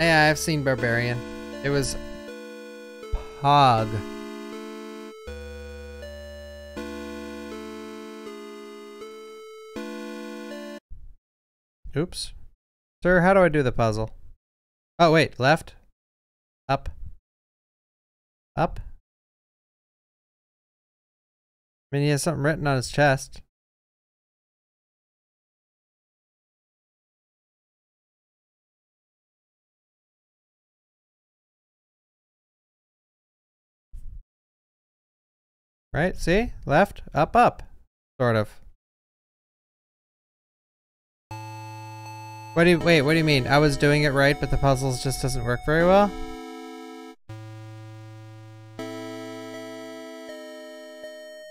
Yeah, I've seen Barbarian. It was Pog. Oops. Sir, how do I do the puzzle? Oh, wait, left? Up? Up? I mean, he has something written on his chest. Right? See? Left, up, up. Sort of. What do you, wait, what do you mean? I was doing it right, but the puzzles just doesn't work very well?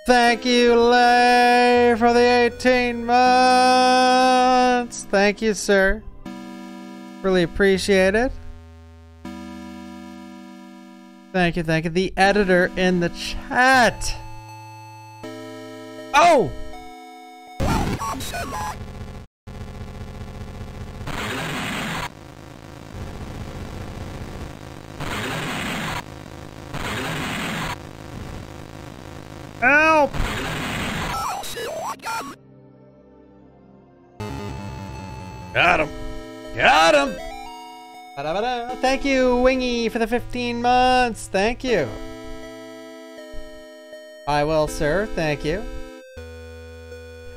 Thank you, Lay, for the 18 months! Thank you, sir. Really appreciate it. Thank you, thank you. The editor in the chat. Oh! Help! Got him. Got him. Thank you, Wingy, for the 15 months. Thank you. I will, sir. Thank you.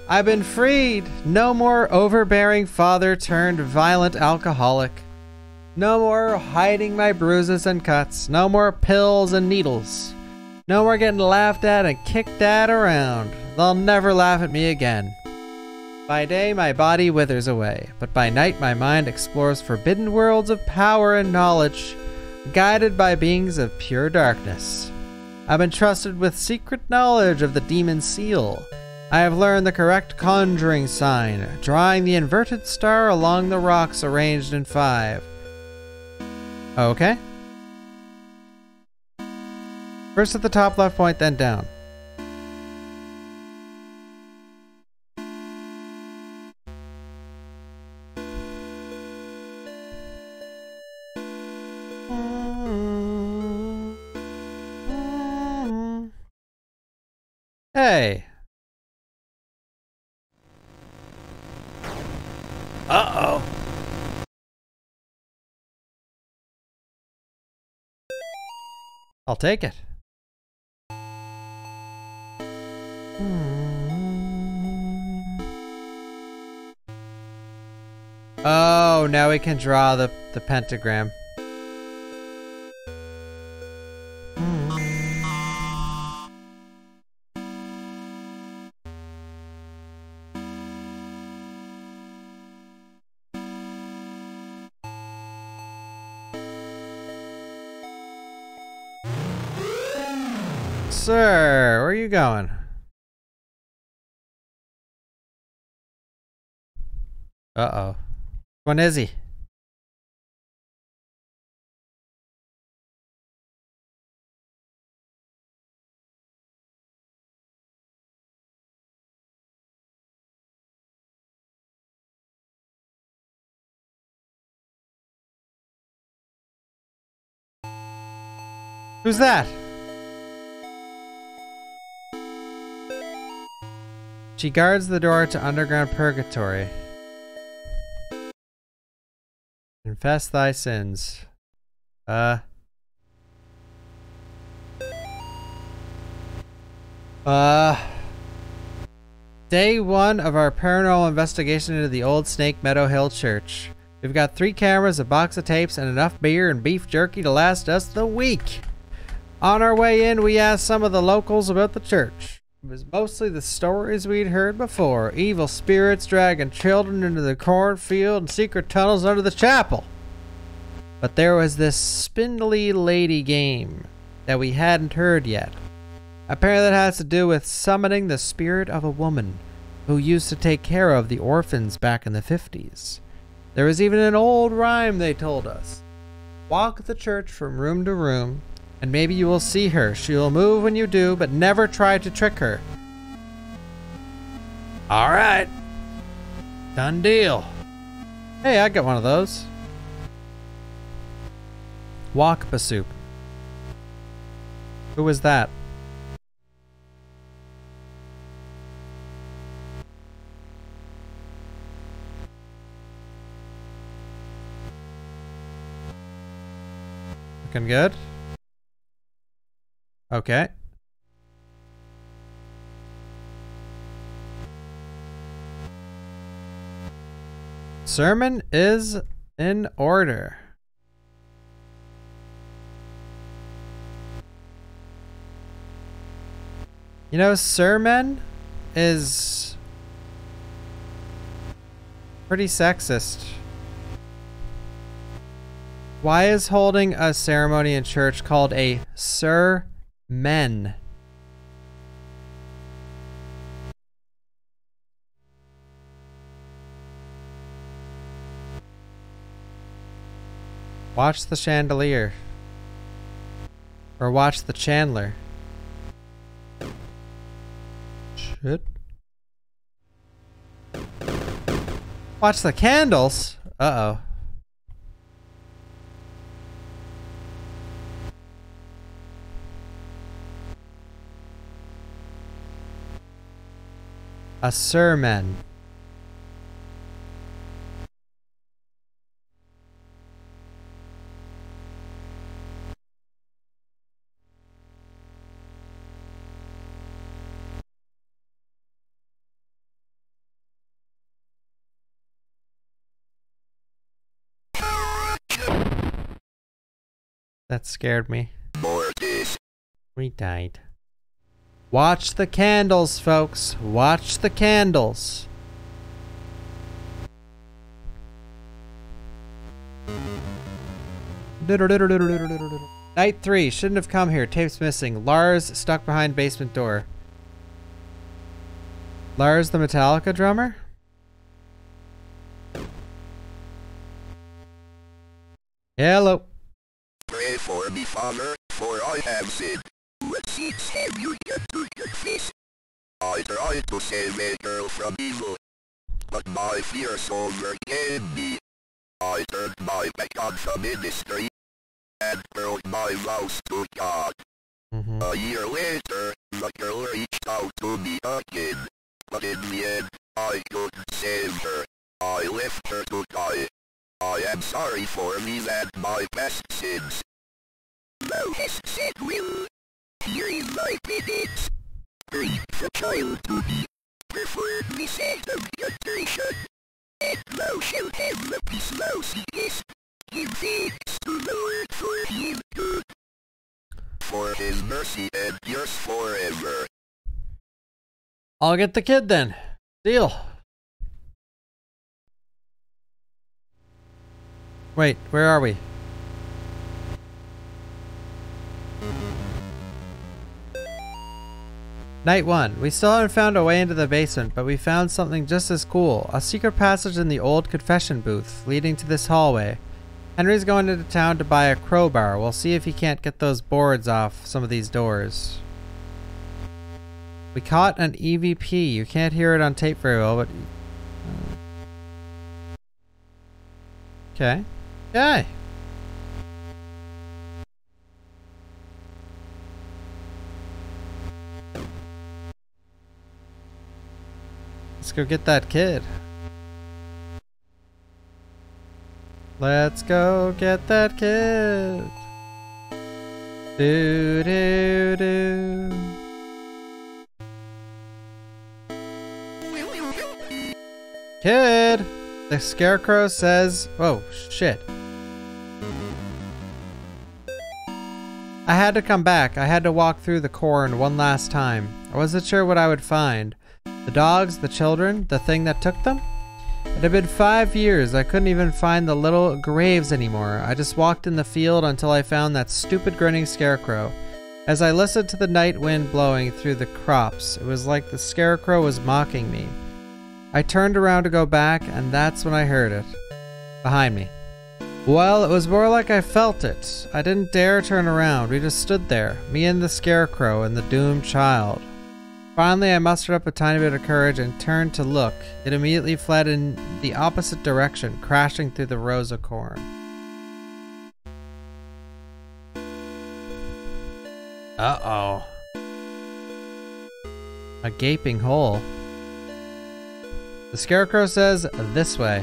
I've been freed. No more overbearing father turned violent alcoholic. No more hiding my bruises and cuts. No more pills and needles. No more getting laughed at and kicked at around. They'll never laugh at me again. By day, my body withers away, but by night, my mind explores forbidden worlds of power and knowledge, guided by beings of pure darkness. I've been trusted with secret knowledge of the demon seal. I have learned the correct conjuring sign, drawing the inverted star along the rocks arranged in five. Okay. First at the top left point, then down. Hey! Uh oh. I'll take it. Oh, now we can draw the, the pentagram. Sir, where are you going? Uh-oh. When is he? Who's that? She guards the door to underground purgatory. Confess thy sins. Uh. Uh. Day one of our paranormal investigation into the old Snake Meadow Hill Church. We've got three cameras, a box of tapes, and enough beer and beef jerky to last us the week. On our way in, we asked some of the locals about the church. It was mostly the stories we'd heard before evil spirits dragging children into the cornfield and secret tunnels under the chapel. But there was this spindly lady game that we hadn't heard yet. Apparently, that has to do with summoning the spirit of a woman who used to take care of the orphans back in the 50s. There was even an old rhyme they told us Walk the church from room to room, and maybe you will see her. She will move when you do, but never try to trick her. All right. Done deal. Hey, I got one of those. Bawkba soup. Who was that? Looking good? Okay. Sermon is in order. You know, sermon is pretty sexist. Why is holding a ceremony in church called a sir men? Watch the chandelier. Or watch the chandler. Shit. Watch the candles? Uh-oh. A sermon. That scared me. Mortis. We died. Watch the candles, folks. Watch the candles. Night 3. Shouldn't have come here. Tape's missing. Lars stuck behind basement door. Lars the Metallica drummer? Hello. Pray for me, Father, for I have sinned. What seeds have you to your face? I tried to save a girl from evil, but my fears overcame me. I turned my back on the ministry and broke my vows to God. Mhm. A year later, the girl reached out to me again. But in the end, I couldn't save her. I left her to die. I am sorry for me and my past sins. Thou hast said will. For his mercy endures forever. I'll get the kid then. Deal. Wait, where are we? Night 1. We still haven't found a way into the basement, but we found something just as cool. A secret passage in the old confession booth, leading to this hallway. Henry's going into town to buy a crowbar. We'll see if he can't get those boards off some of these doors. We caught an EVP. You can't hear it on tape very well, but... Okay. Okay. Go get that kid. Let's go get that kid. Do do do. Kid! The scarecrow says, oh shit. I had to come back. I had to walk through the corn one last time. I wasn't sure what I would find. The dogs, the children, the thing that took them? It had been five years. I couldn't even find the little graves anymore. I just walked in the field until I found that stupid grinning scarecrow. As I listened to the night wind blowing through the crops, it was like the scarecrow was mocking me. I turned around to go back, and that's when I heard it. Behind me. Well, it was more like I felt it. I didn't dare turn around. We just stood there, me and the scarecrow and the doomed child. Finally, I mustered up a tiny bit of courage and turned to look. It immediately fled in the opposite direction, crashing through the rows of corn. Uh-oh. A gaping hole. The scarecrow says, this way.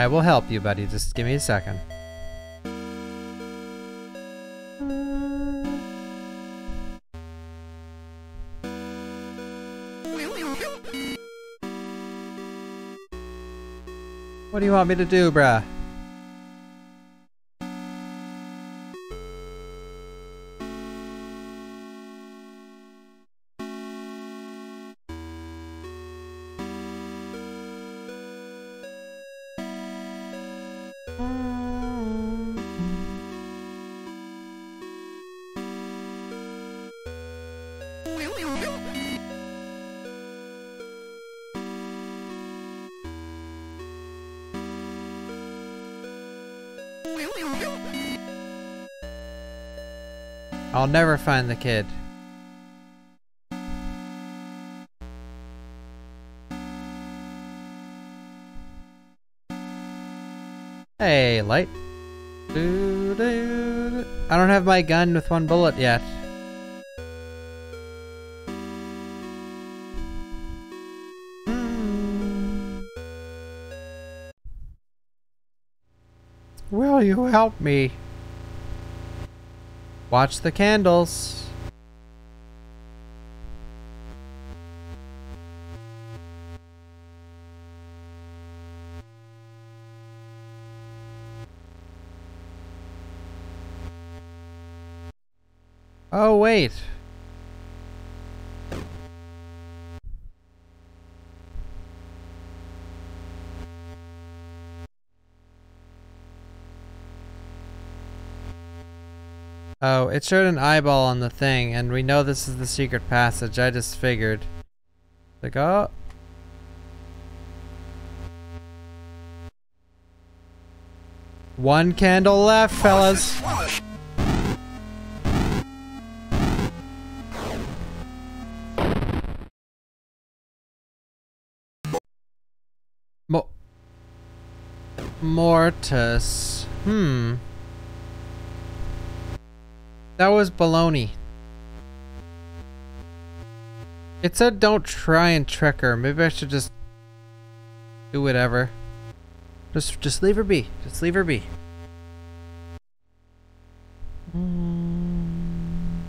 I will help you, buddy. Just give me a second. What do you want me to do, bruh? I'll never find the kid. Hey, light. I don't have my gun with one bullet yet. Will you help me? Watch the candles. Oh, wait. Oh, it showed an eyeball on the thing, and we know this is the secret passage. I just figured. Like, oh. One candle left, fellas. Mo Mortis. Hmm. That was baloney. It said don't try and trick her. Maybe I should just do whatever. Just just leave her be. Just leave her be. Mm.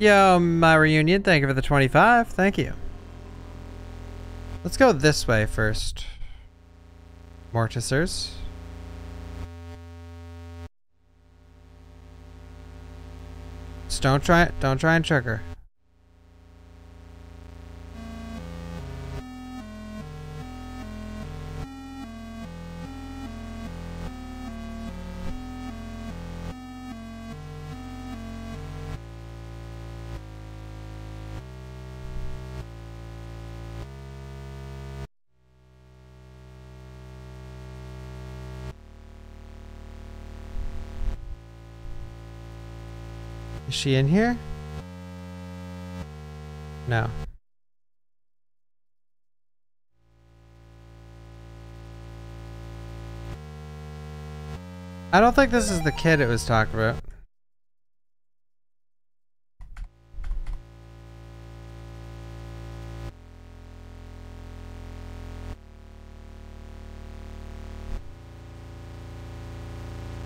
Yo, my reunion. Thank you for the 25. Thank you. Let's go this way first. Mortisers. Don't try don't try and trick her. She in here? No. I don't think this is the kid it was talking about.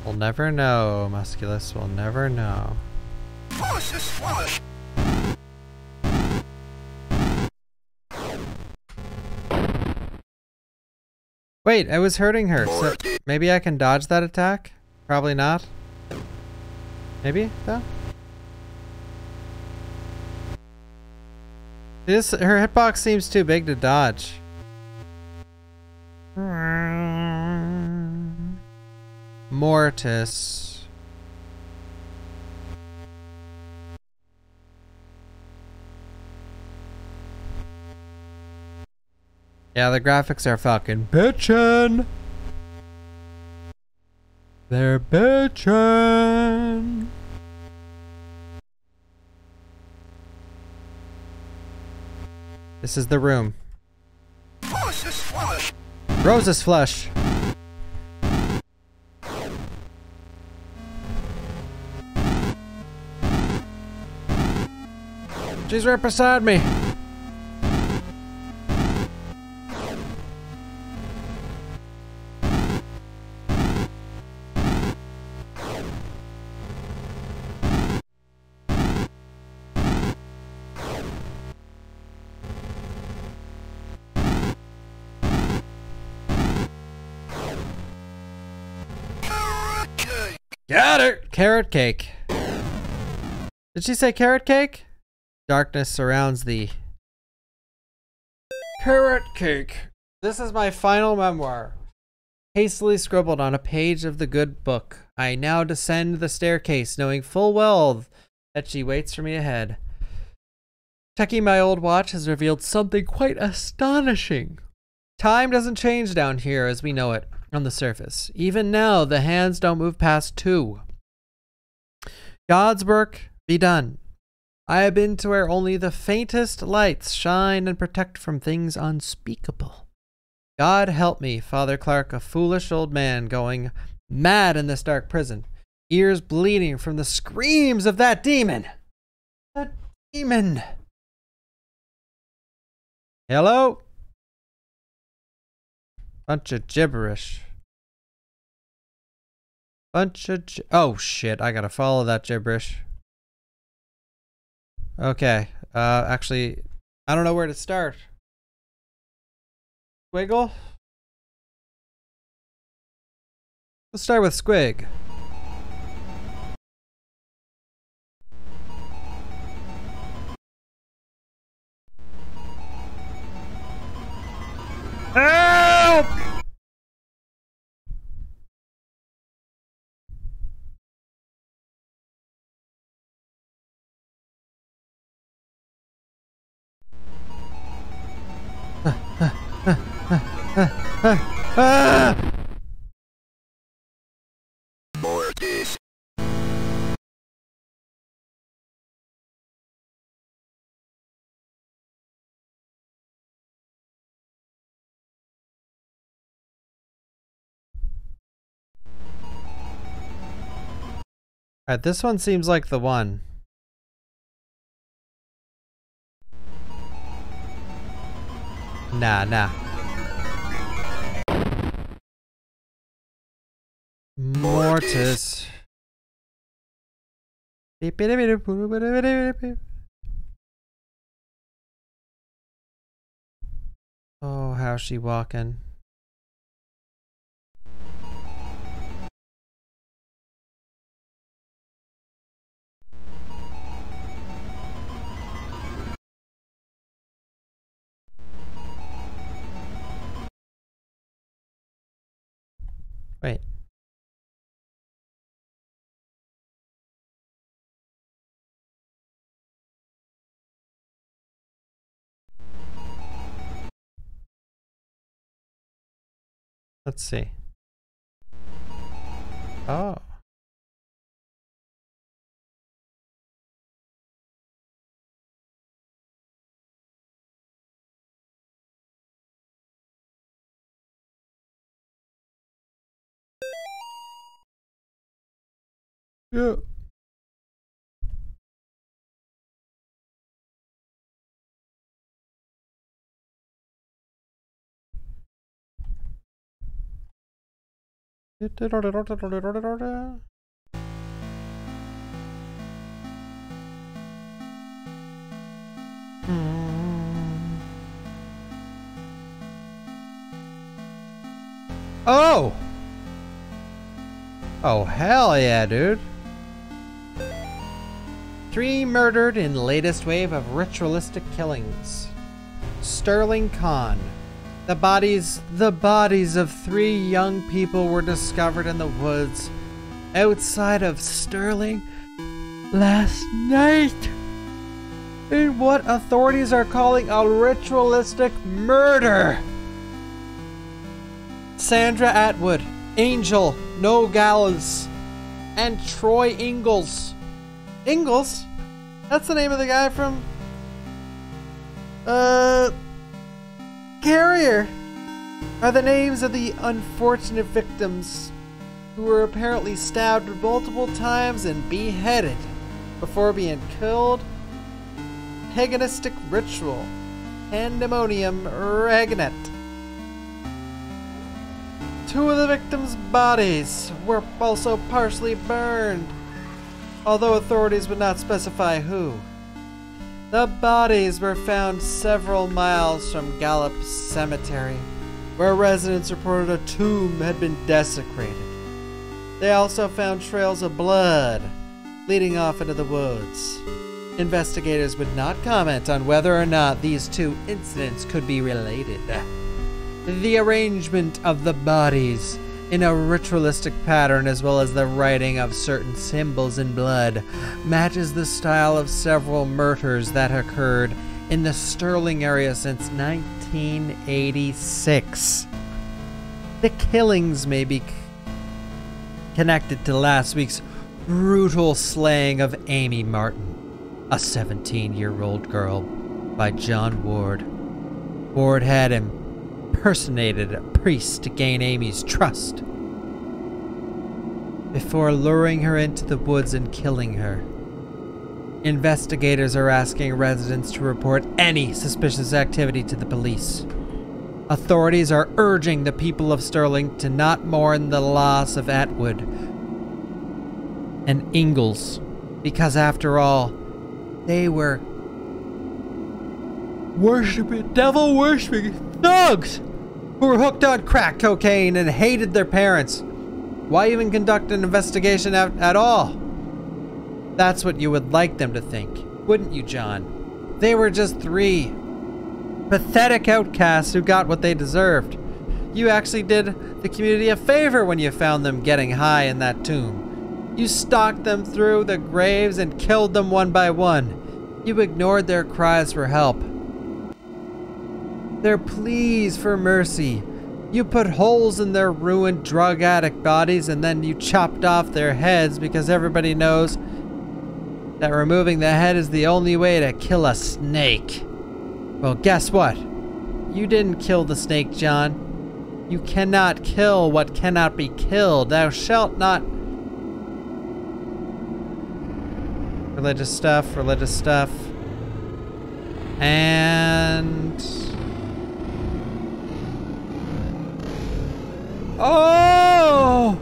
We'll never know, Musculus. We'll never know. Wait, I was hurting her, so maybe I can dodge that attack? Probably not. Maybe, though? This, her hitbox seems too big to dodge. Mortis. Yeah, the graphics are fucking bitchin'. They're bitchin'. This is the room. Is flush. Rose's flush. She's right beside me. Carrot cake. Did she say carrot cake? Darkness surrounds thee. Carrot cake. This is my final memoir. Hastily scribbled on a page of the good book, I now descend the staircase, knowing full well that she waits for me ahead. Checking my old watch has revealed something quite astonishing. Time doesn't change down here as we know it on the surface. Even now, the hands don't move past two. God's work be done. I have been to where only the faintest lights shine and protect from things unspeakable. God help me, Father Clark, a foolish old man going mad in this dark prison, ears bleeding from the screams of that demon. The demon. Hello? Bunch of gibberish. Bunch of oh shit! I gotta follow that gibberish. Okay. Uh, actually, I don't know where to start. Squiggle. Let's start with Squig. Help! Alright, this one seems like the one. Nah, nah. Mortis. Oh, how's she walking? Wait. Let's see. Oh. Yeah. Oh! Oh, hell yeah, dude. Three murdered in latest wave of ritualistic killings. Sterling Khan. The bodies, the bodies of three young people were discovered in the woods outside of Sterling last night. In what authorities are calling a ritualistic murder. Sandra Atwood, Angel Nogales, and Troy Ingalls. Ingalls? That's the name of the guy from. Uh. Carrier! Are the names of the unfortunate victims who were apparently stabbed multiple times and beheaded before being killed. Paganistic ritual. Pandemonium regnant. Two of the victims' bodies were also partially burned, although authorities would not specify who. The bodies were found several miles from Gallup Cemetery, where residents reported a tomb had been desecrated. They also found trails of blood leading off into the woods. Investigators would not comment on whether or not these two incidents could be related. The arrangement of the bodies in a ritualistic pattern as well as the writing of certain symbols in blood matches the style of several murders that occurred in the Sterling area since 1986. The killings may be connected to last week's brutal slaying of Amy Martin, a 17 year old girl, by John Ward. Ward had impersonated a priest to gain Amy's trust before luring her into the woods and killing her. Investigators are asking residents to report any suspicious activity to the police. Authorities are urging the people of Sterling to not mourn the loss of Atwood and Ingalls, because after all, they were worshiping, devil worshiping thugs who were hooked on crack cocaine and hated their parents. Why even conduct an investigation at, at all? That's what you would like them to think, wouldn't you, John? They were just three pathetic outcasts who got what they deserved. You actually did the community a favor when you found them getting high in that tomb. You stalked them through the graves and killed them one by one. You ignored their cries for help. Their pleas for mercy You put holes in their ruined drug addict bodies and then you chopped off their heads because everybody knows that removing the head is the only way to kill a snake. Well, guess what? You didn't kill the snake, John. You cannot kill what cannot be killed. Thou shalt not. Religious stuff, religious stuff. And. Oh!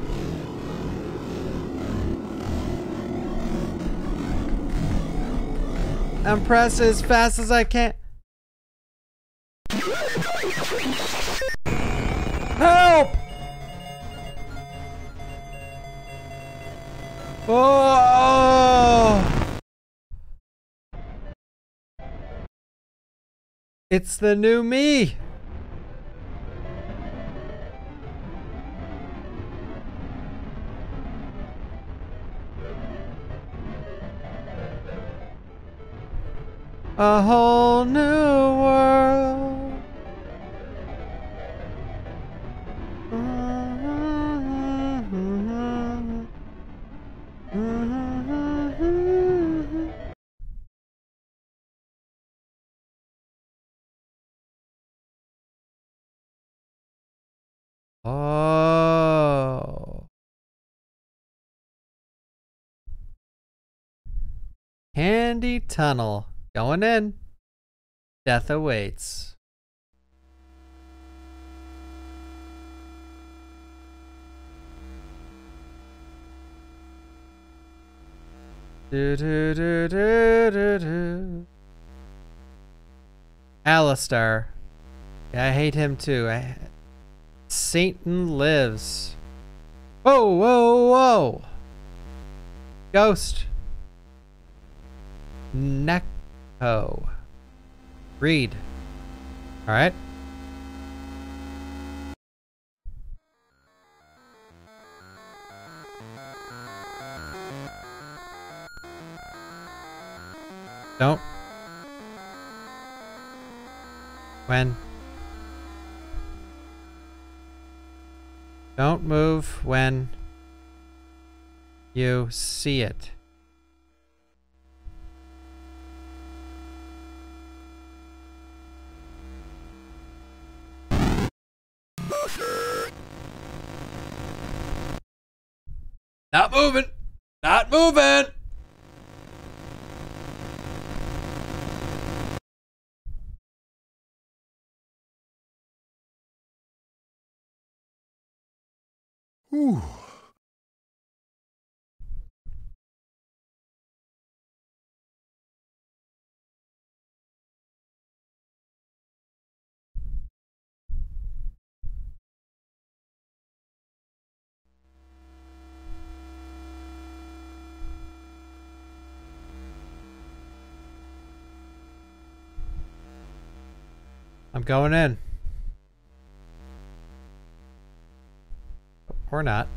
I'm pressing as fast as I can. Help! Oh! It's the new me. A whole new world. Oh. Handy tunnel. Going in. Death awaits. [laughs] Do do do do do do. Alistar. Yeah, I hate him too. I... Satan lives. Whoa, whoa, whoa! Ghost. Neko. Read. Alright. Don't. When. Don't move when you see it. Moving. I'm going in. Or not.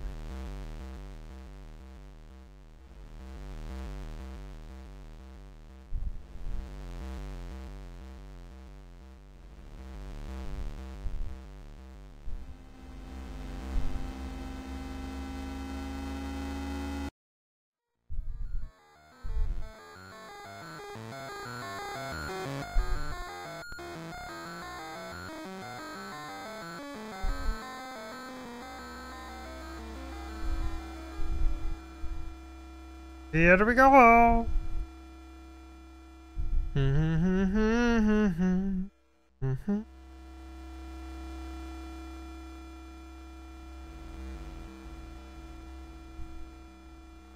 Here we go. A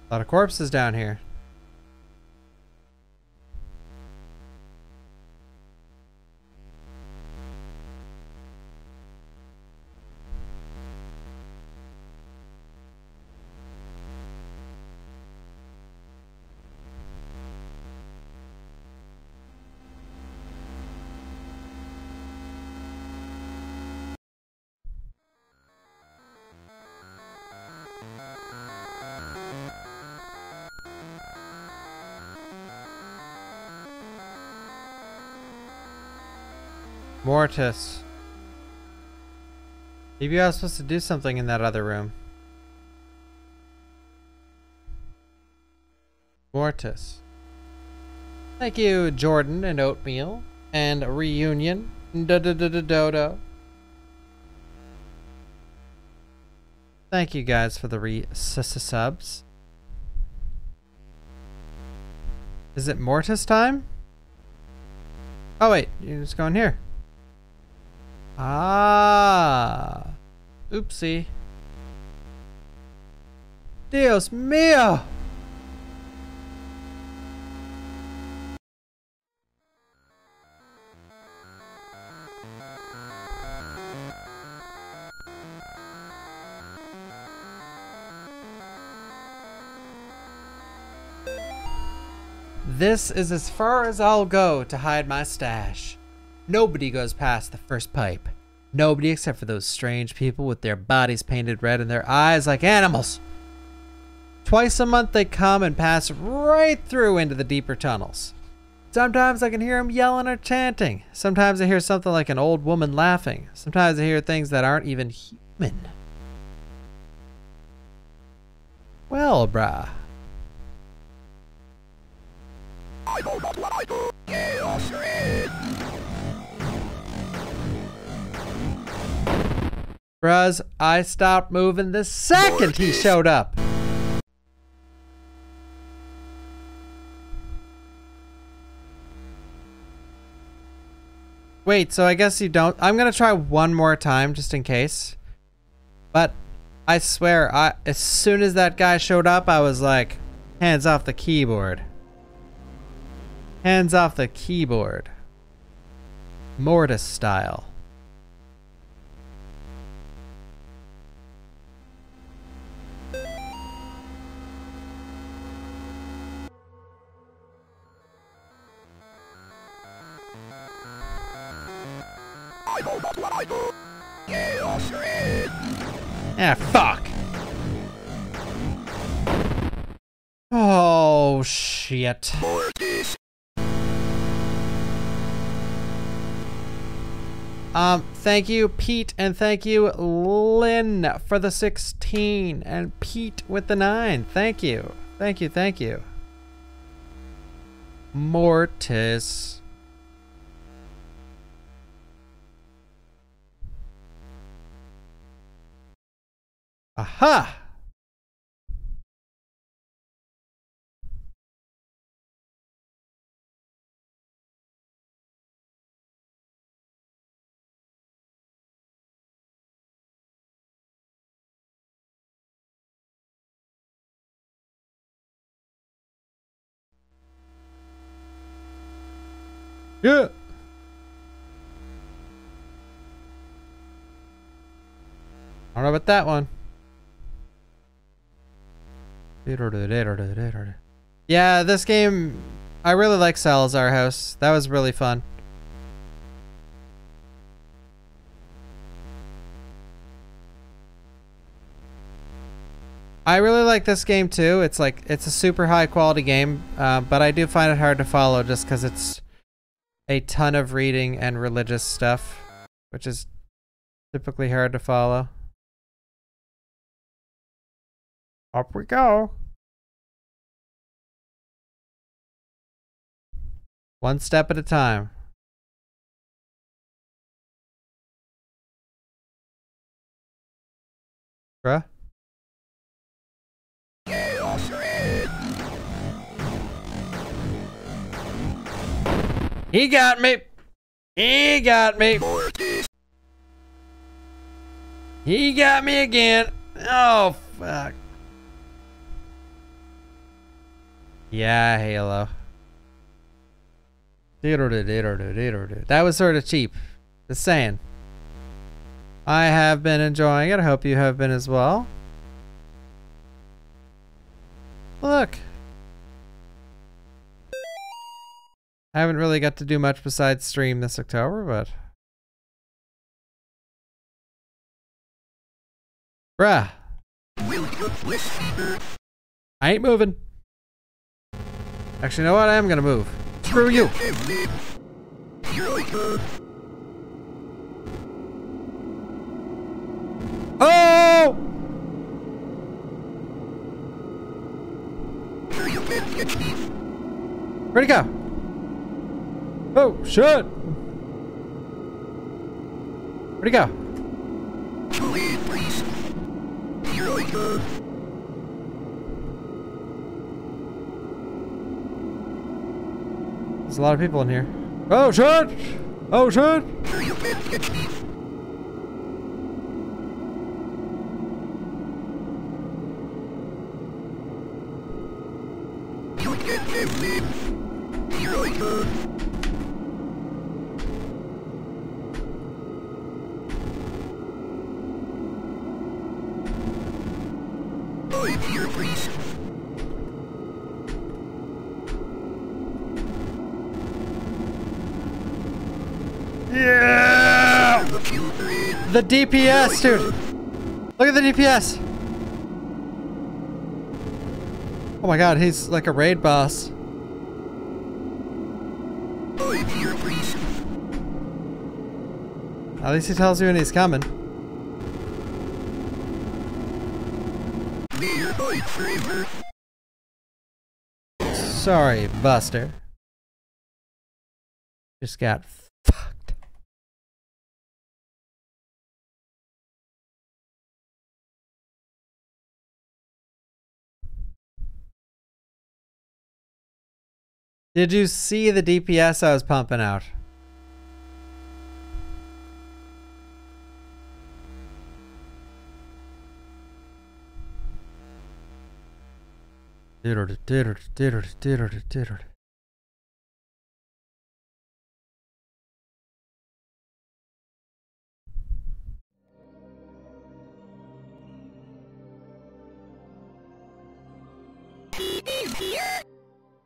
lot of corpses down here. Mortis. Maybe I was supposed to do something in that other room. Mortis. Thank you, Jordan and Oatmeal. And Reunion. Da da da da dodo. Thank you guys for the re subs. Is it Mortis time? Oh wait, you're just going here. Ah. Oopsie. Dios mío! This is as far as I'll go to hide my stash. Nobody goes past the first pipe. Nobody except for those strange people with their bodies painted red and their eyes like animals. Twice a month they come and pass right through into the deeper tunnels. Sometimes I can hear them yelling or chanting. Sometimes I hear something like an old woman laughing. Sometimes I hear things that aren't even human. Well, brah. Bruz, I stopped moving the second he showed up. Wait, so I guess you don't. I'm gonna try one more time just in case. But I swear, I as soon as that guy showed up, I was like, hands off the keyboard. Hands off the keyboard. Mortis style. Ah, fuck. Oh, shit. Um, thank you, Pete, and thank you, Lynn, for the 16, and Pete with the 9. Thank you. Thank you, thank you. Mortis. Aha! Yeah. I don't know about that one. [laughs] Yeah, this game, I really like Salazar House. That was really fun. I really like this game too. It's like, it's a super high quality game, uh, but I do find it hard to follow just because it's a ton of reading and religious stuff, which is typically hard to follow. Up we go. One step at a time. Bruh. He got me. He got me. He got me again. Oh, fuck. Yeah, Halo. That was sort of cheap. Just saying. I have been enjoying it. I hope you have been as well. Look. I haven't really got to do much besides stream this October, but... Bruh. I ain't moving. Actually, you know what? I am gonna move. Screw you! Oh! Where'd he go? Oh, shit! Where'd he go? Please, please. Here I go. There's a lot of people in here. Oh, shit! Oh, shit! The DPS, dude! Look at the DPS! Oh my god, he's like a raid boss. At least he tells you when he's coming. Sorry, Buster. Just got Did you see the DPS I was pumping out?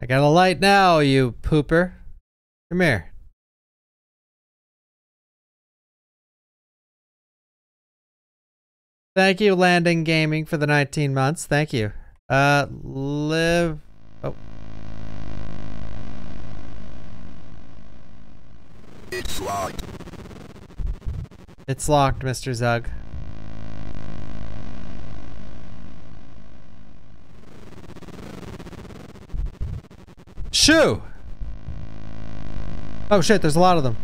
I got a light now, you pooper. Come here. Thank you, Landing Gaming, for the 19 months. Thank you. Uh, live. Oh, It's locked. it's locked, Mr. Zug. Shoo! Oh shit, there's a lot of them.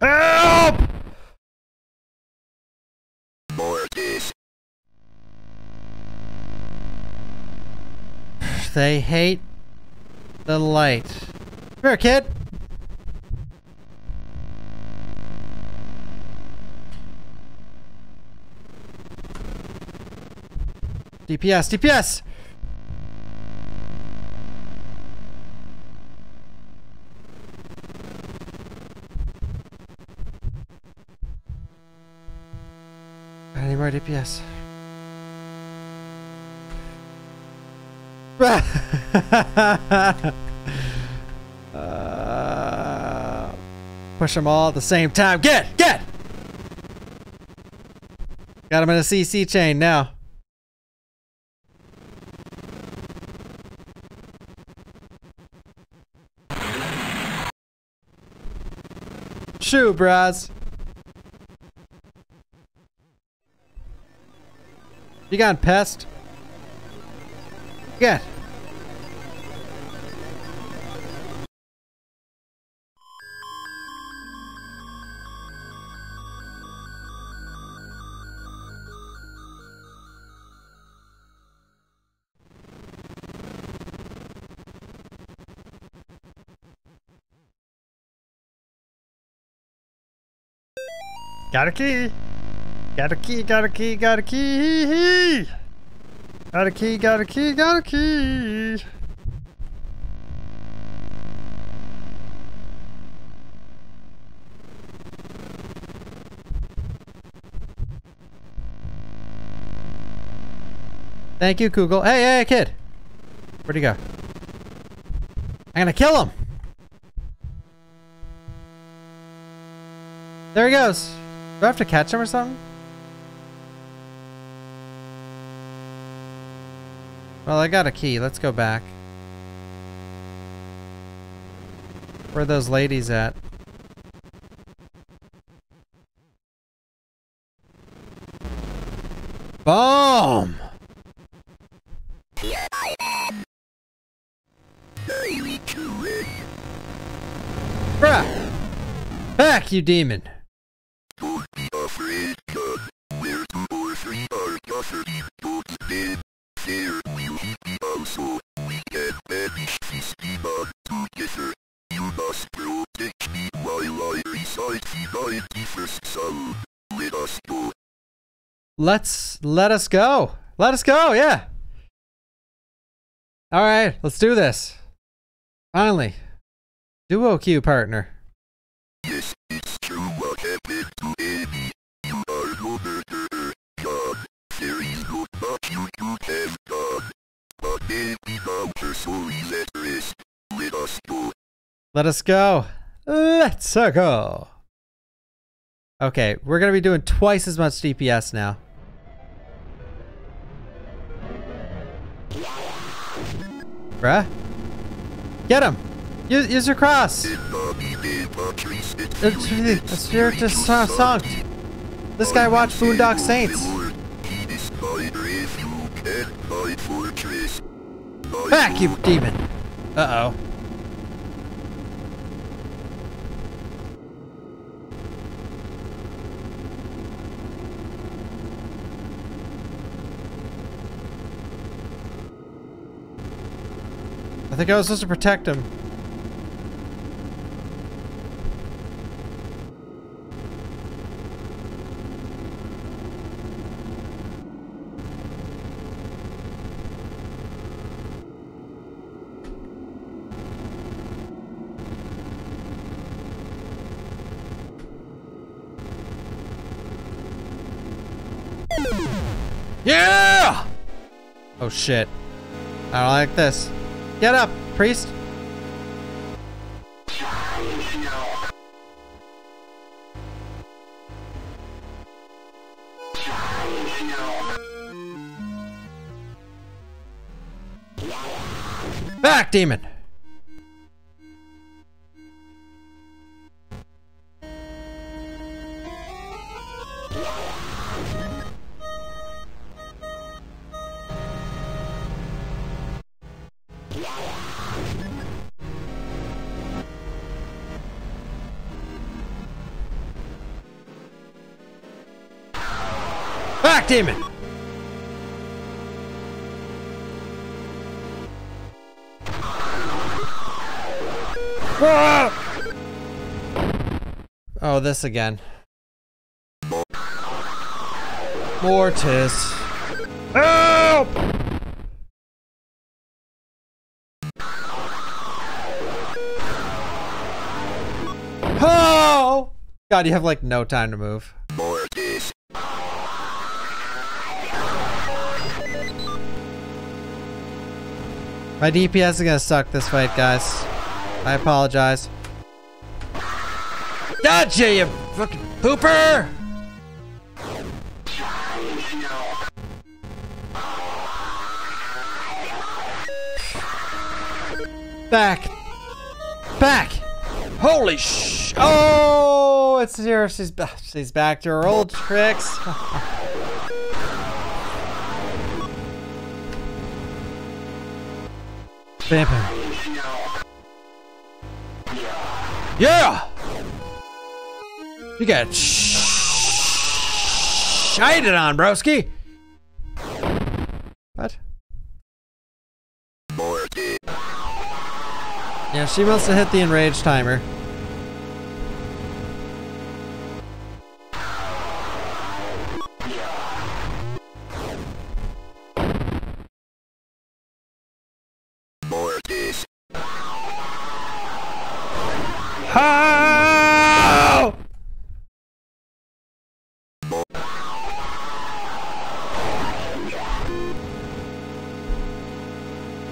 Help! Mortis. They hate the light. Here, kid. DPS, DPS! Any more DPS. [laughs] uh, push them all at the same time. Get! Get! Got him in a CC chain now. Shoo, bras. You got pest? Get. Got a key. Got a key, got a key, got a key. Got a key, got a key, got a key. Thank you, Google. Hey, hey, kid. Where'd he go? I'm gonna kill him. There he goes. Do I have to catch him or something? Well, I got a key. Let's go back. Where are those ladies at? Boom! Bruh! Back, you demon! Let's let us go. Let us go, yeah. Alright, let's do this. Finally. Duo Q partner. Yes, it's true what happened to Amy. You are no murderer, God. There is not much you could have done. But maybe now her soul is at rest. Let us go. Let us go. Let's go. Okay, we're gonna be doing twice as much DPS now. Bruh. Get him! Use, use your cross! A spirit. This guy watched Boondock Saints. Back, you demon! Uh-oh. Think I was supposed to protect him. Yeah! Oh shit. I don't like this. Get up, priest. Back, demon! This again. Mortis. Help! Oh! God, you have like no time to move. Mortis. My DPS is gonna suck this fight, guys. I apologize. Gotcha, you fucking pooper! Back! Back! Holy sh! Oh, it's here. She's back. She's back to her old tricks. [laughs] Vamp him. Yeah! You got sh shited on, broski. What? Yeah, she must have hit the enraged timer.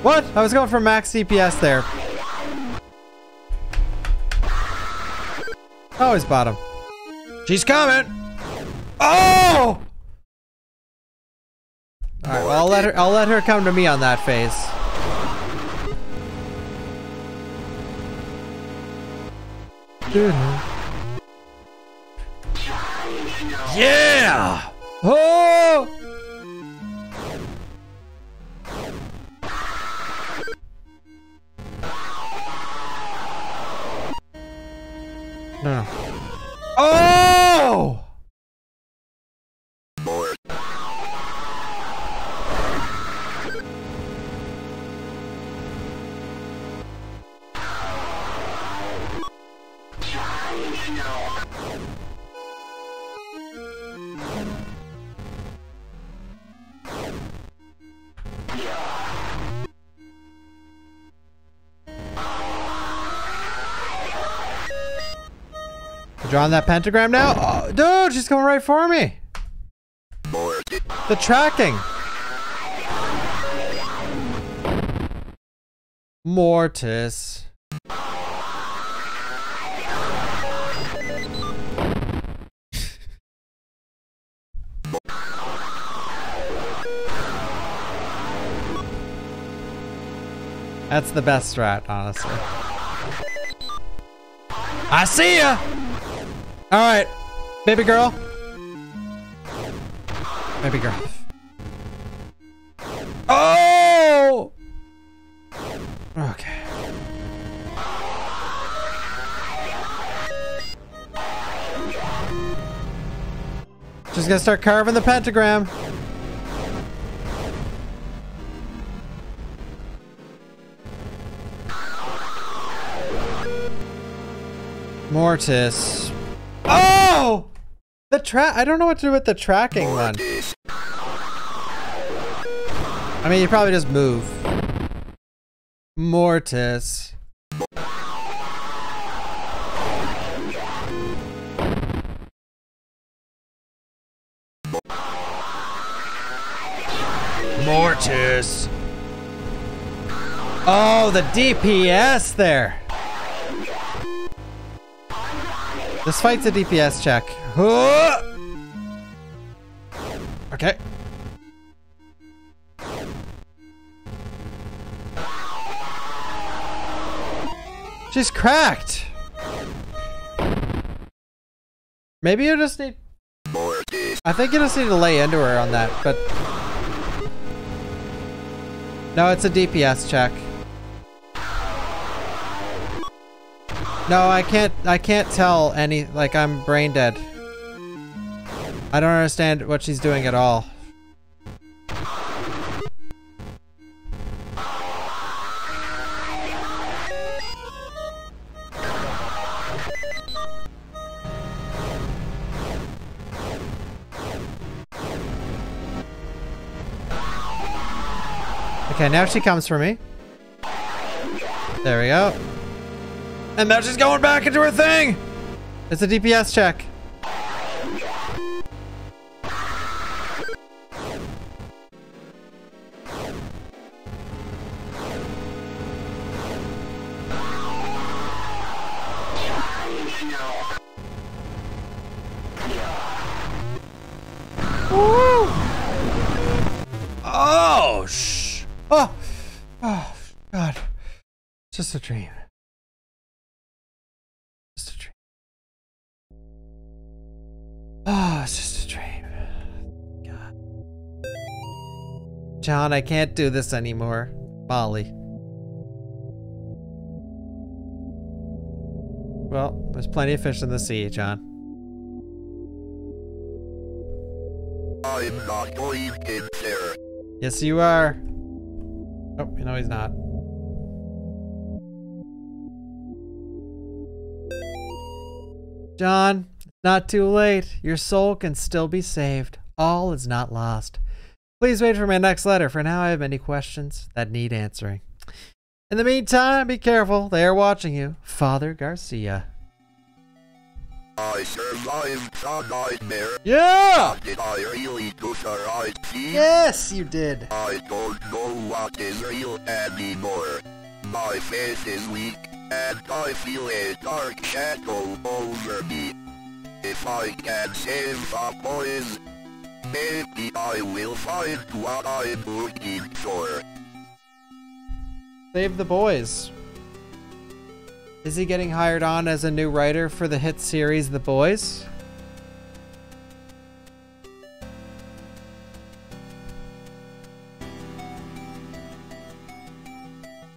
What? I was going for max CPS there. Oh, Always bottom. She's coming. Oh! All right, well, I'll let her. I'll let her come to me on that phase. Yeah! Oh! Drawing that pentagram now? Oh, dude, she's coming right for me. The tracking. Mortis. That's the best strat, honestly. I see ya! Alright, baby girl. Baby girl. Oh! Okay. Just gonna start carving the pentagram. Mortis. I don't know what to do with the tracking one. I mean, you probably just move. Mortis. Mortis. Oh, the DPS there. This fight's a DPS check. Okay. She's cracked. Maybe you just need... I think you just need to lay into her on that, but... No, it's a DPS check. No, I can't, I can't tell any, like I'm brain dead. I don't understand what she's doing at all. Okay, now she comes for me. There we go. And now she's going back into her thing! It's a DPS check. Woo! Oh, shh. Oh, oh, God. Just a dream. Just a dream. Oh, it's just a dream. God. John, I can't do this anymore. Molly. Well, there's plenty of fish in the sea, John. I'm not going in there. Yes, you are. Oh, you know he's not. John, it's not too late. Your soul can still be saved. All is not lost. Please wait for my next letter. For now, I have many questions that need answering. In the meantime, be careful. They are watching you. Father Garcia. I survived the nightmare. Yeah! Did I really do the right thing? Yes, you did. I don't know what is real anymore. My faith is weak, and I feel a dark shadow over me. If I can save the boys, maybe I will find what I'm looking for. Save the boys. Is he getting hired on as a new writer for the hit series The Boys?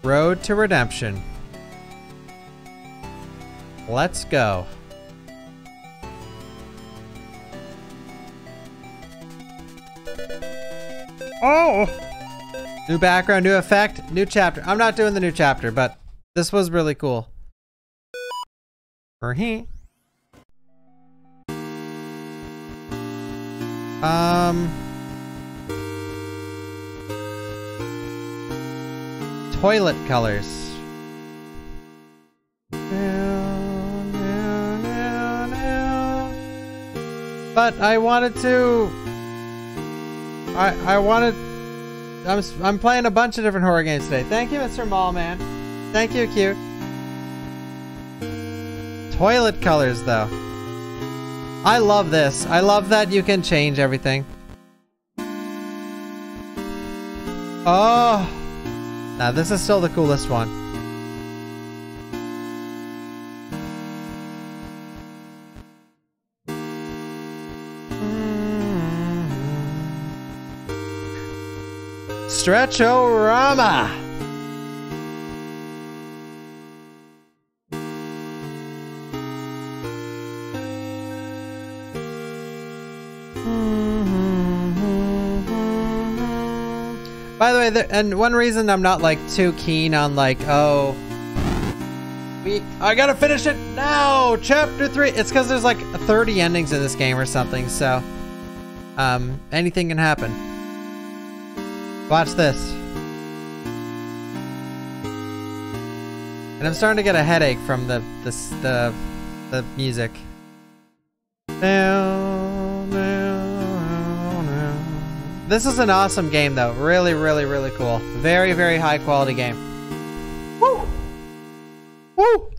Road to Redemption. Let's go. Oh! New background, new effect, new chapter. I'm not doing the new chapter, but this was really cool. For he. Um. Toilet colors. But I wanted to. I I wanted. I'm I'm playing a bunch of different horror games today. Thank you, Mr. Mallman. Thank you, cute. Toilet colors, though. I love this. I love that you can change everything. Oh. Now, this is still the coolest one. Stretchorama! By the way, and one reason I'm not like too keen on like, oh, we, I gotta finish it now, chapter three. It's because there's like 30 endings in this game or something, so um, anything can happen. Watch this. And I'm starting to get a headache from the this the the music. This is an awesome game though. Really, really, really cool. Very, very high quality game. Woo! Woo!